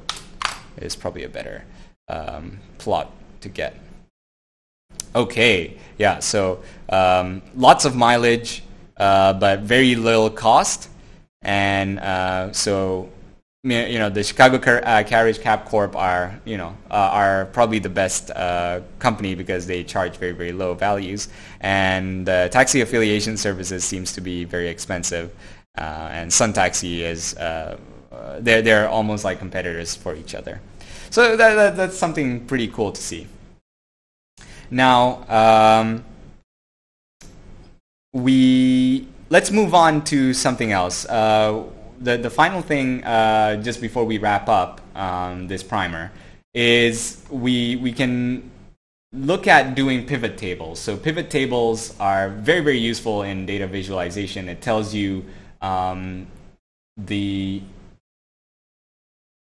is probably a better um, plot to get. Okay, yeah, so um, lots of mileage, uh, but very little cost. And uh, so, you know, the Chicago Car uh, Carriage Cab Corp are, you know, uh, are probably the best uh, company because they charge very, very low values. And taxi affiliation services seems to be very expensive. Uh, and Sun Taxi is, they're, they're almost like competitors for each other. So that, that, that's something pretty cool to see. Now, um, we let's move on to something else. The the final thing, uh, just before we wrap up um, this primer, is we we can look at doing pivot tables. So pivot tables are very very useful in data visualization. It tells you um, the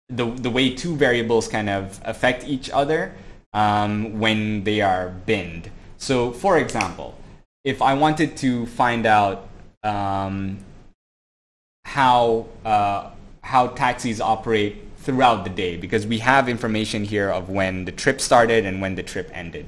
the, the way two variables kind of affect each other um, when they are binned. So for example, if I wanted to find out um, how, uh, how taxis operate throughout the day, because we have information here of when the trip started and when the trip ended.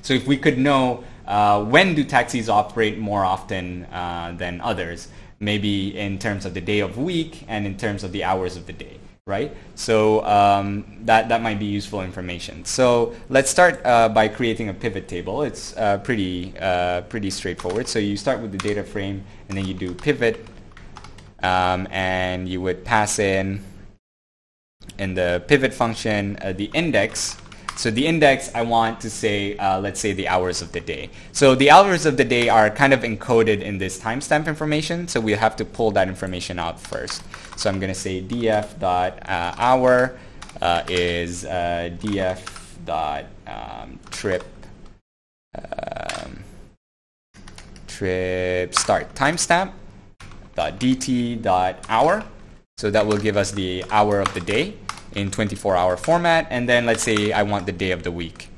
So if we could know uh, when do taxis operate more often uh, than others, maybe in terms of the day of week and in terms of the hours of the day right? So um, that, that might be useful information. So let's start uh, by creating a pivot table. It's uh, pretty, uh, pretty straightforward. So you start with the data frame and then you do pivot um, and you would pass in in the pivot function uh, the index so the index, I want to say, uh, let's say the hours of the day. So the hours of the day are kind of encoded in this timestamp information. So we have to pull that information out first. So I'm going to say df dot uh, hour uh, is uh, df dot um, trip um, trip start timestamp hour. So that will give us the hour of the day in 24-hour format. And then let's say I want the day of the week.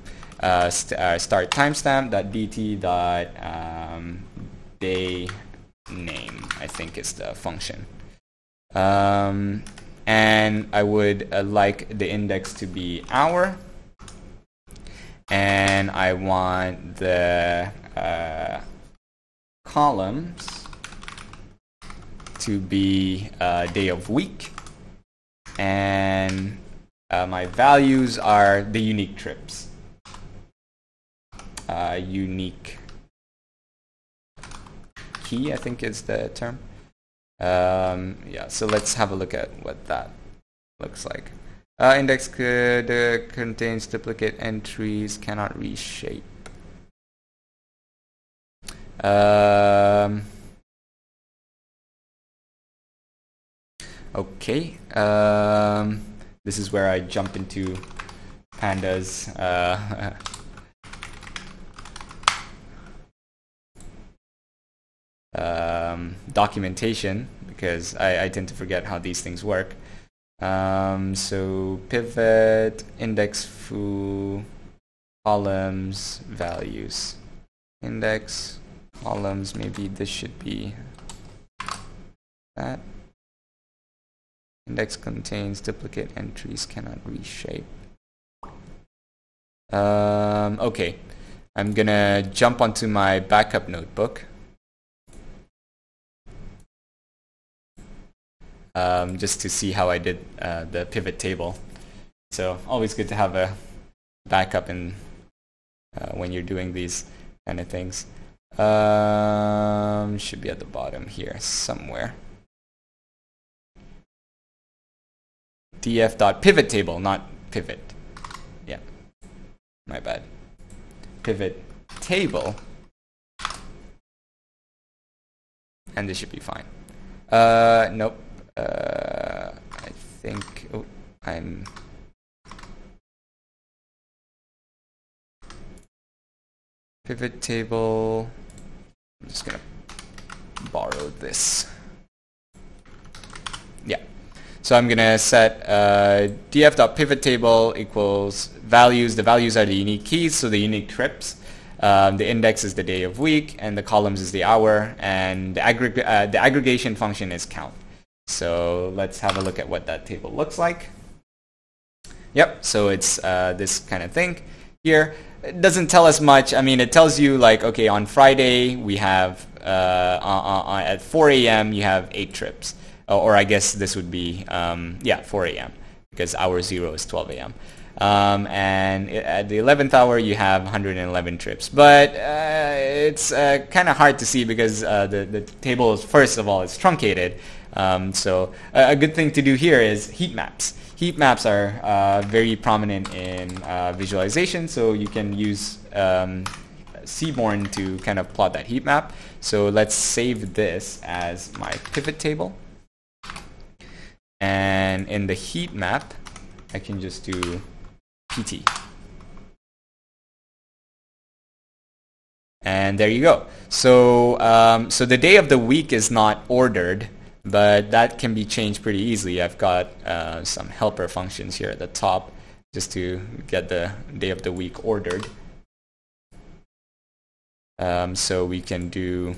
Uh, st uh, start timestamp dot dt dot um, day name I think is the function um, and I would uh, like the index to be hour and I want the uh, columns to be uh, day of week and uh, my values are the unique trips. Uh, unique key, I think is the term. Um, yeah, so let's have a look at what that looks like. Uh, index could, uh, contains duplicate entries, cannot reshape. Um, Okay, um, this is where I jump into pandas. Uh, um, documentation because I, I, tend to forget how these things work. Um, so pivot, index foo, columns, values. Index, columns, maybe this should be that. Index contains duplicate entries, cannot reshape. Um, okay, I'm gonna jump onto my backup notebook. Um, just to see how I did uh, the pivot table. So always good to have a backup in uh, when you're doing these. kind of things. Um, should be at the bottom here somewhere. df.pivot table, not pivot. Yeah, my bad. Pivot table. And this should be fine. Uh, nope. Uh, I think, oh, I'm pivot table. I'm just gonna borrow this. Yeah. So I'm gonna set uh, df.pivot table equals values. The values are the unique keys, so the unique trips. Um, the index is the day of week, and the columns is the hour, and the, aggreg uh, the aggregation function is count. So let's have a look at what that table looks like. Yep, so it's uh, this kind of thing here. It doesn't tell us much. I mean, it tells you like, okay, on Friday we have, uh, at 4 a.m. you have eight trips. Or I guess this would be, um, yeah, 4 a.m. because hour zero is 12 a.m. Um, and at the 11th hour you have 111 trips. But uh, it's uh, kind of hard to see because uh, the, the table, is, first of all, is truncated. Um, so a good thing to do here is heat maps. Heat maps are uh, very prominent in uh, visualization, so you can use um, Seaborn to kind of plot that heat map. So let's save this as my pivot table. And in the heat map, I can just do PT. And there you go. So, um, so the day of the week is not ordered but that can be changed pretty easily. I've got uh, some helper functions here at the top just to get the day of the week ordered. Um, so we can do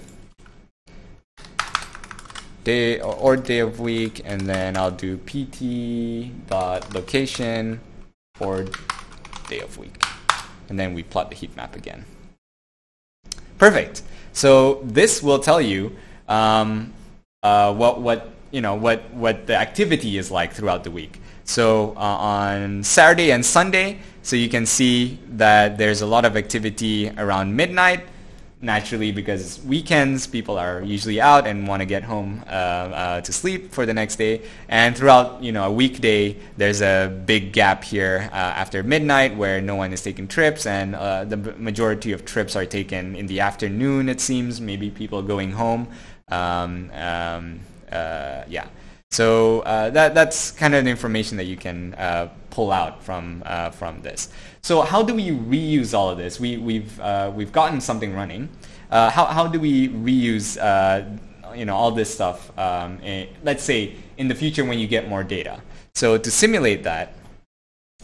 day or day of week, and then I'll do pt dot location or day of week, and then we plot the heat map again. Perfect. So this will tell you um, uh, what what you know what what the activity is like throughout the week. So uh, on Saturday and Sunday, so you can see that there's a lot of activity around midnight. Naturally, because weekends people are usually out and want to get home uh, uh, to sleep for the next day. And throughout, you know, a weekday, there's a big gap here uh, after midnight where no one is taking trips, and uh, the majority of trips are taken in the afternoon. It seems maybe people going home. Um, um, uh, yeah. So uh, that that's kind of the information that you can pull out from from this. So how do we reuse all of this? We we've uh, we've gotten something running. Uh, how how do we reuse you know all this stuff? Um, in, let's say in the future when you get more data. So to simulate that,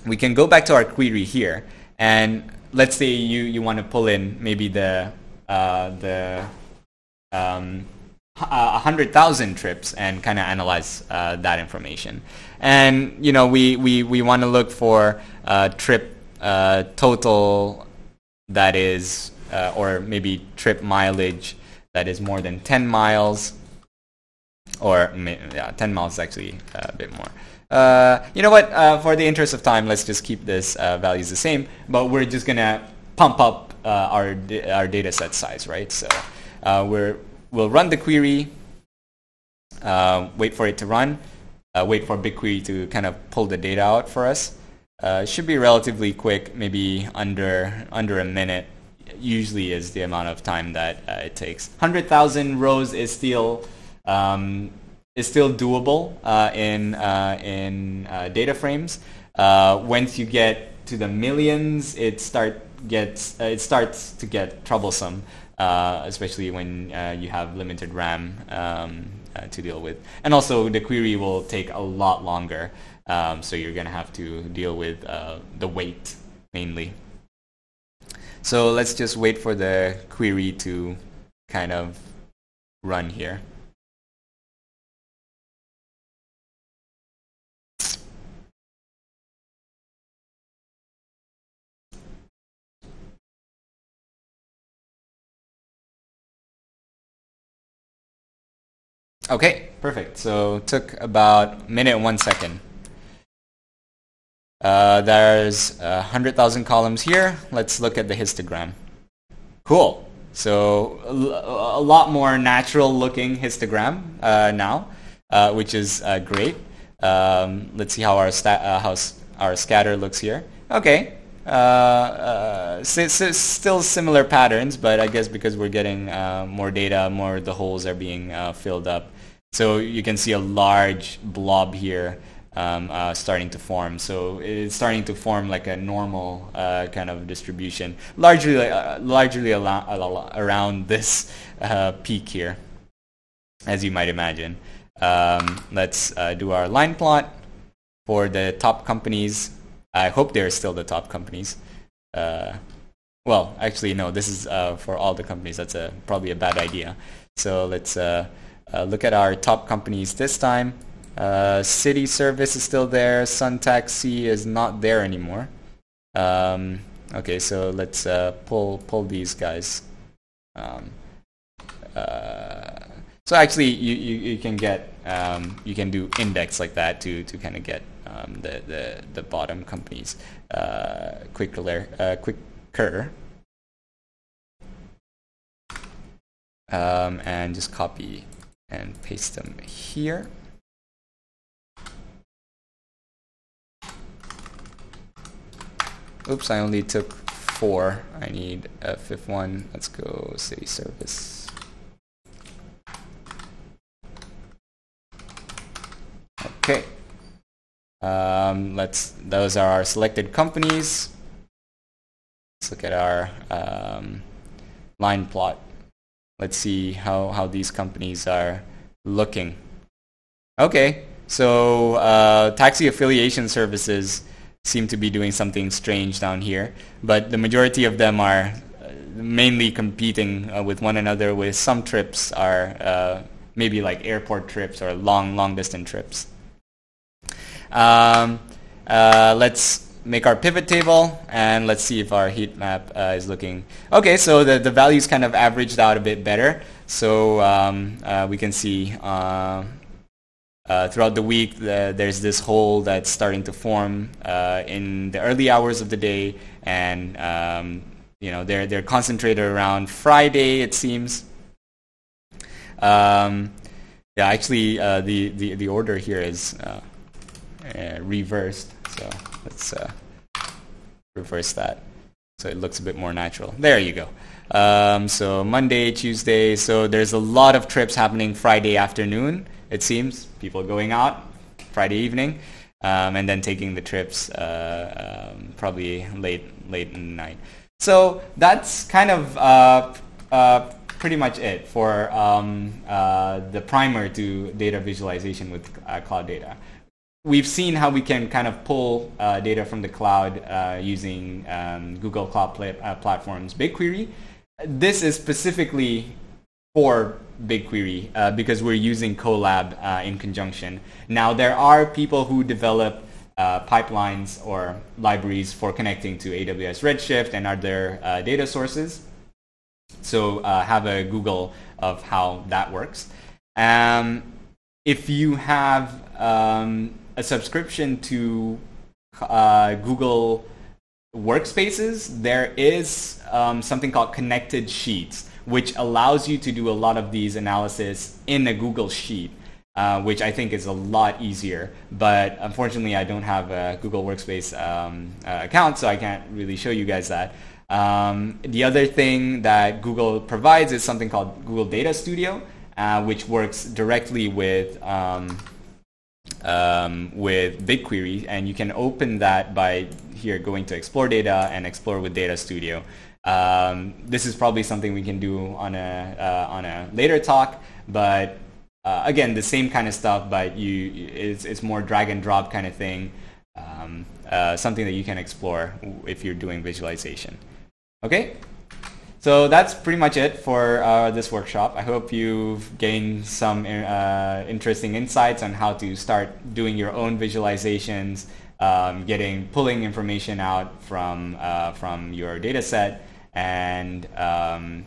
we can go back to our query here, and let's say you you want to pull in maybe the the um, a hundred thousand trips and kind of analyze uh, that information. And you know, we we we want to look for a trip uh, total that is, uh, or maybe trip mileage that is more than 10 miles, or yeah, 10 miles is actually a bit more. Uh, you know what? Uh, for the interest of time, let's just keep this uh, values the same. But we're just gonna pump up our our data set size, right? So we're we'll run the query, uh, wait for it to run, uh, wait for BigQuery to kind of pull the data out for us. Uh, it should be relatively quick, maybe under under a minute. Usually is the amount of time that uh, it takes. Hundred thousand rows is still um, is still doable uh, in uh, in data frames. once you get to the millions, it start gets it starts to get troublesome uh, especially when uh, you have limited RAM um, uh, to deal with. And also the query will take a lot longer, um, so you're going to have to deal with uh, the wait mainly. So let's just wait for the query to kind of run here. Okay, perfect. So took about minute and one second. Uh, there's 100,000 columns here. Let's look at the histogram. Cool. So a, lot more natural looking histogram uh, now, uh, which is uh, great. Um, let's see how our, uh, how our scatter looks here. Okay. Uh, uh, still similar patterns, but I guess because we're getting more data, more the holes are being filled up. So you can see a large blob here um, uh, starting to form. So it's starting to form like a normal uh, kind of distribution, largely uh, largely around this uh, peak here, as you might imagine. Um, let's uh, do our line plot for the top companies. I hope they're still the top companies. Uh, well, actually, no. This is for all the companies. That's a probably a bad idea. So let's look at our top companies this time. Uh, City Service is still there. Sun Taxi is not there anymore. Um, okay, so let's uh, pull pull these guys. Um, uh, so actually, you, you, you can get um, you can do index like that to to kind of get um, the, the the bottom companies uh, quicker uh, quicker. Um, and just copy and paste them here. Oops, I only took four. I need a fifth one. Let's go city service. Okay. Um, let's. Those are our selected companies. Let's look at our um, line plot. Let's see how how these companies are looking. Okay, so uh, taxi affiliation services seem to be doing something strange down here. But the majority of them are uh, mainly competing uh, with one another with some trips are uh, maybe like airport trips or long, long distance trips. Um, uh, let's make our pivot table and let's see if our heat map uh, is looking. Okay, so the, the values kind of averaged out a bit better. So um, uh, we can see uh, throughout the week, the, there's this hole that's starting to form uh, in the early hours of the day, and um, you know they're they're concentrated around Friday, it seems. Um, yeah, actually, uh, the, the the order here is uh, uh, reversed, so let's reverse that so it looks a bit more natural. There you go. Um, so Monday, Tuesday, so there's a lot of trips happening Friday afternoon it seems. People going out Friday evening, um, and then taking the trips uh, um, probably late late in the night. So that's kind of uh, uh, pretty much it for um, uh, the primer to data visualization with uh, cloud data. We've seen how we can kind of pull uh, data from the cloud using um, Google Cloud Platform's BigQuery. This is specifically for BigQuery uh, because we're using Colab uh, in conjunction. Now, there are people who develop uh, pipelines or libraries for connecting to AWS Redshift and other uh, data sources. So uh, have a Google of how that works. Um, if you have um, a subscription to uh, Google Workspaces, there is um, something called Connected Sheets which allows you to do a lot of these analysis in a Google Sheet. Uh, which I think is a lot easier. But unfortunately, I don't have a Google Workspace um, uh, account, so I can't really show you guys that. Um, the other thing that Google provides is something called Google Data Studio, uh, which works directly with um, um with BigQuery, and you can open that by here going to Explore Data and Explore with Data Studio. Um, this is probably something we can do on a uh, on a later talk, but uh, again, the same kind of stuff, but you it's it's more drag and drop kind of thing. Um, uh, something that you can explore if you're doing visualization. Okay, so that's pretty much it for uh, this workshop. I hope you've gained some uh, interesting insights on how to start doing your own visualizations, um, getting pulling information out from uh, from your data set and um,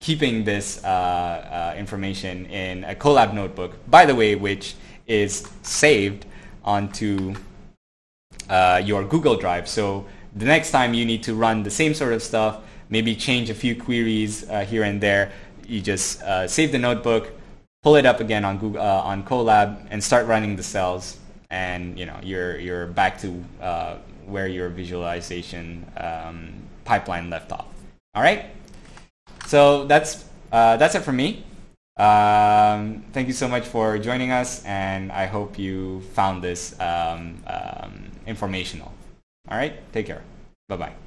keeping this uh, uh, information in a Colab notebook, by the way, which is saved onto uh, your Google Drive. So the next time you need to run the same sort of stuff, maybe change a few queries uh, here and there, you just uh, save the notebook, pull it up again on Google uh, on Colab, and start running the cells, and you know you're you're back to where your visualization um, pipeline left off. All right. So that's uh, that's it for me. Um, thank you so much for joining us, and I hope you found this um, um, informational. All right, take care. Bye bye.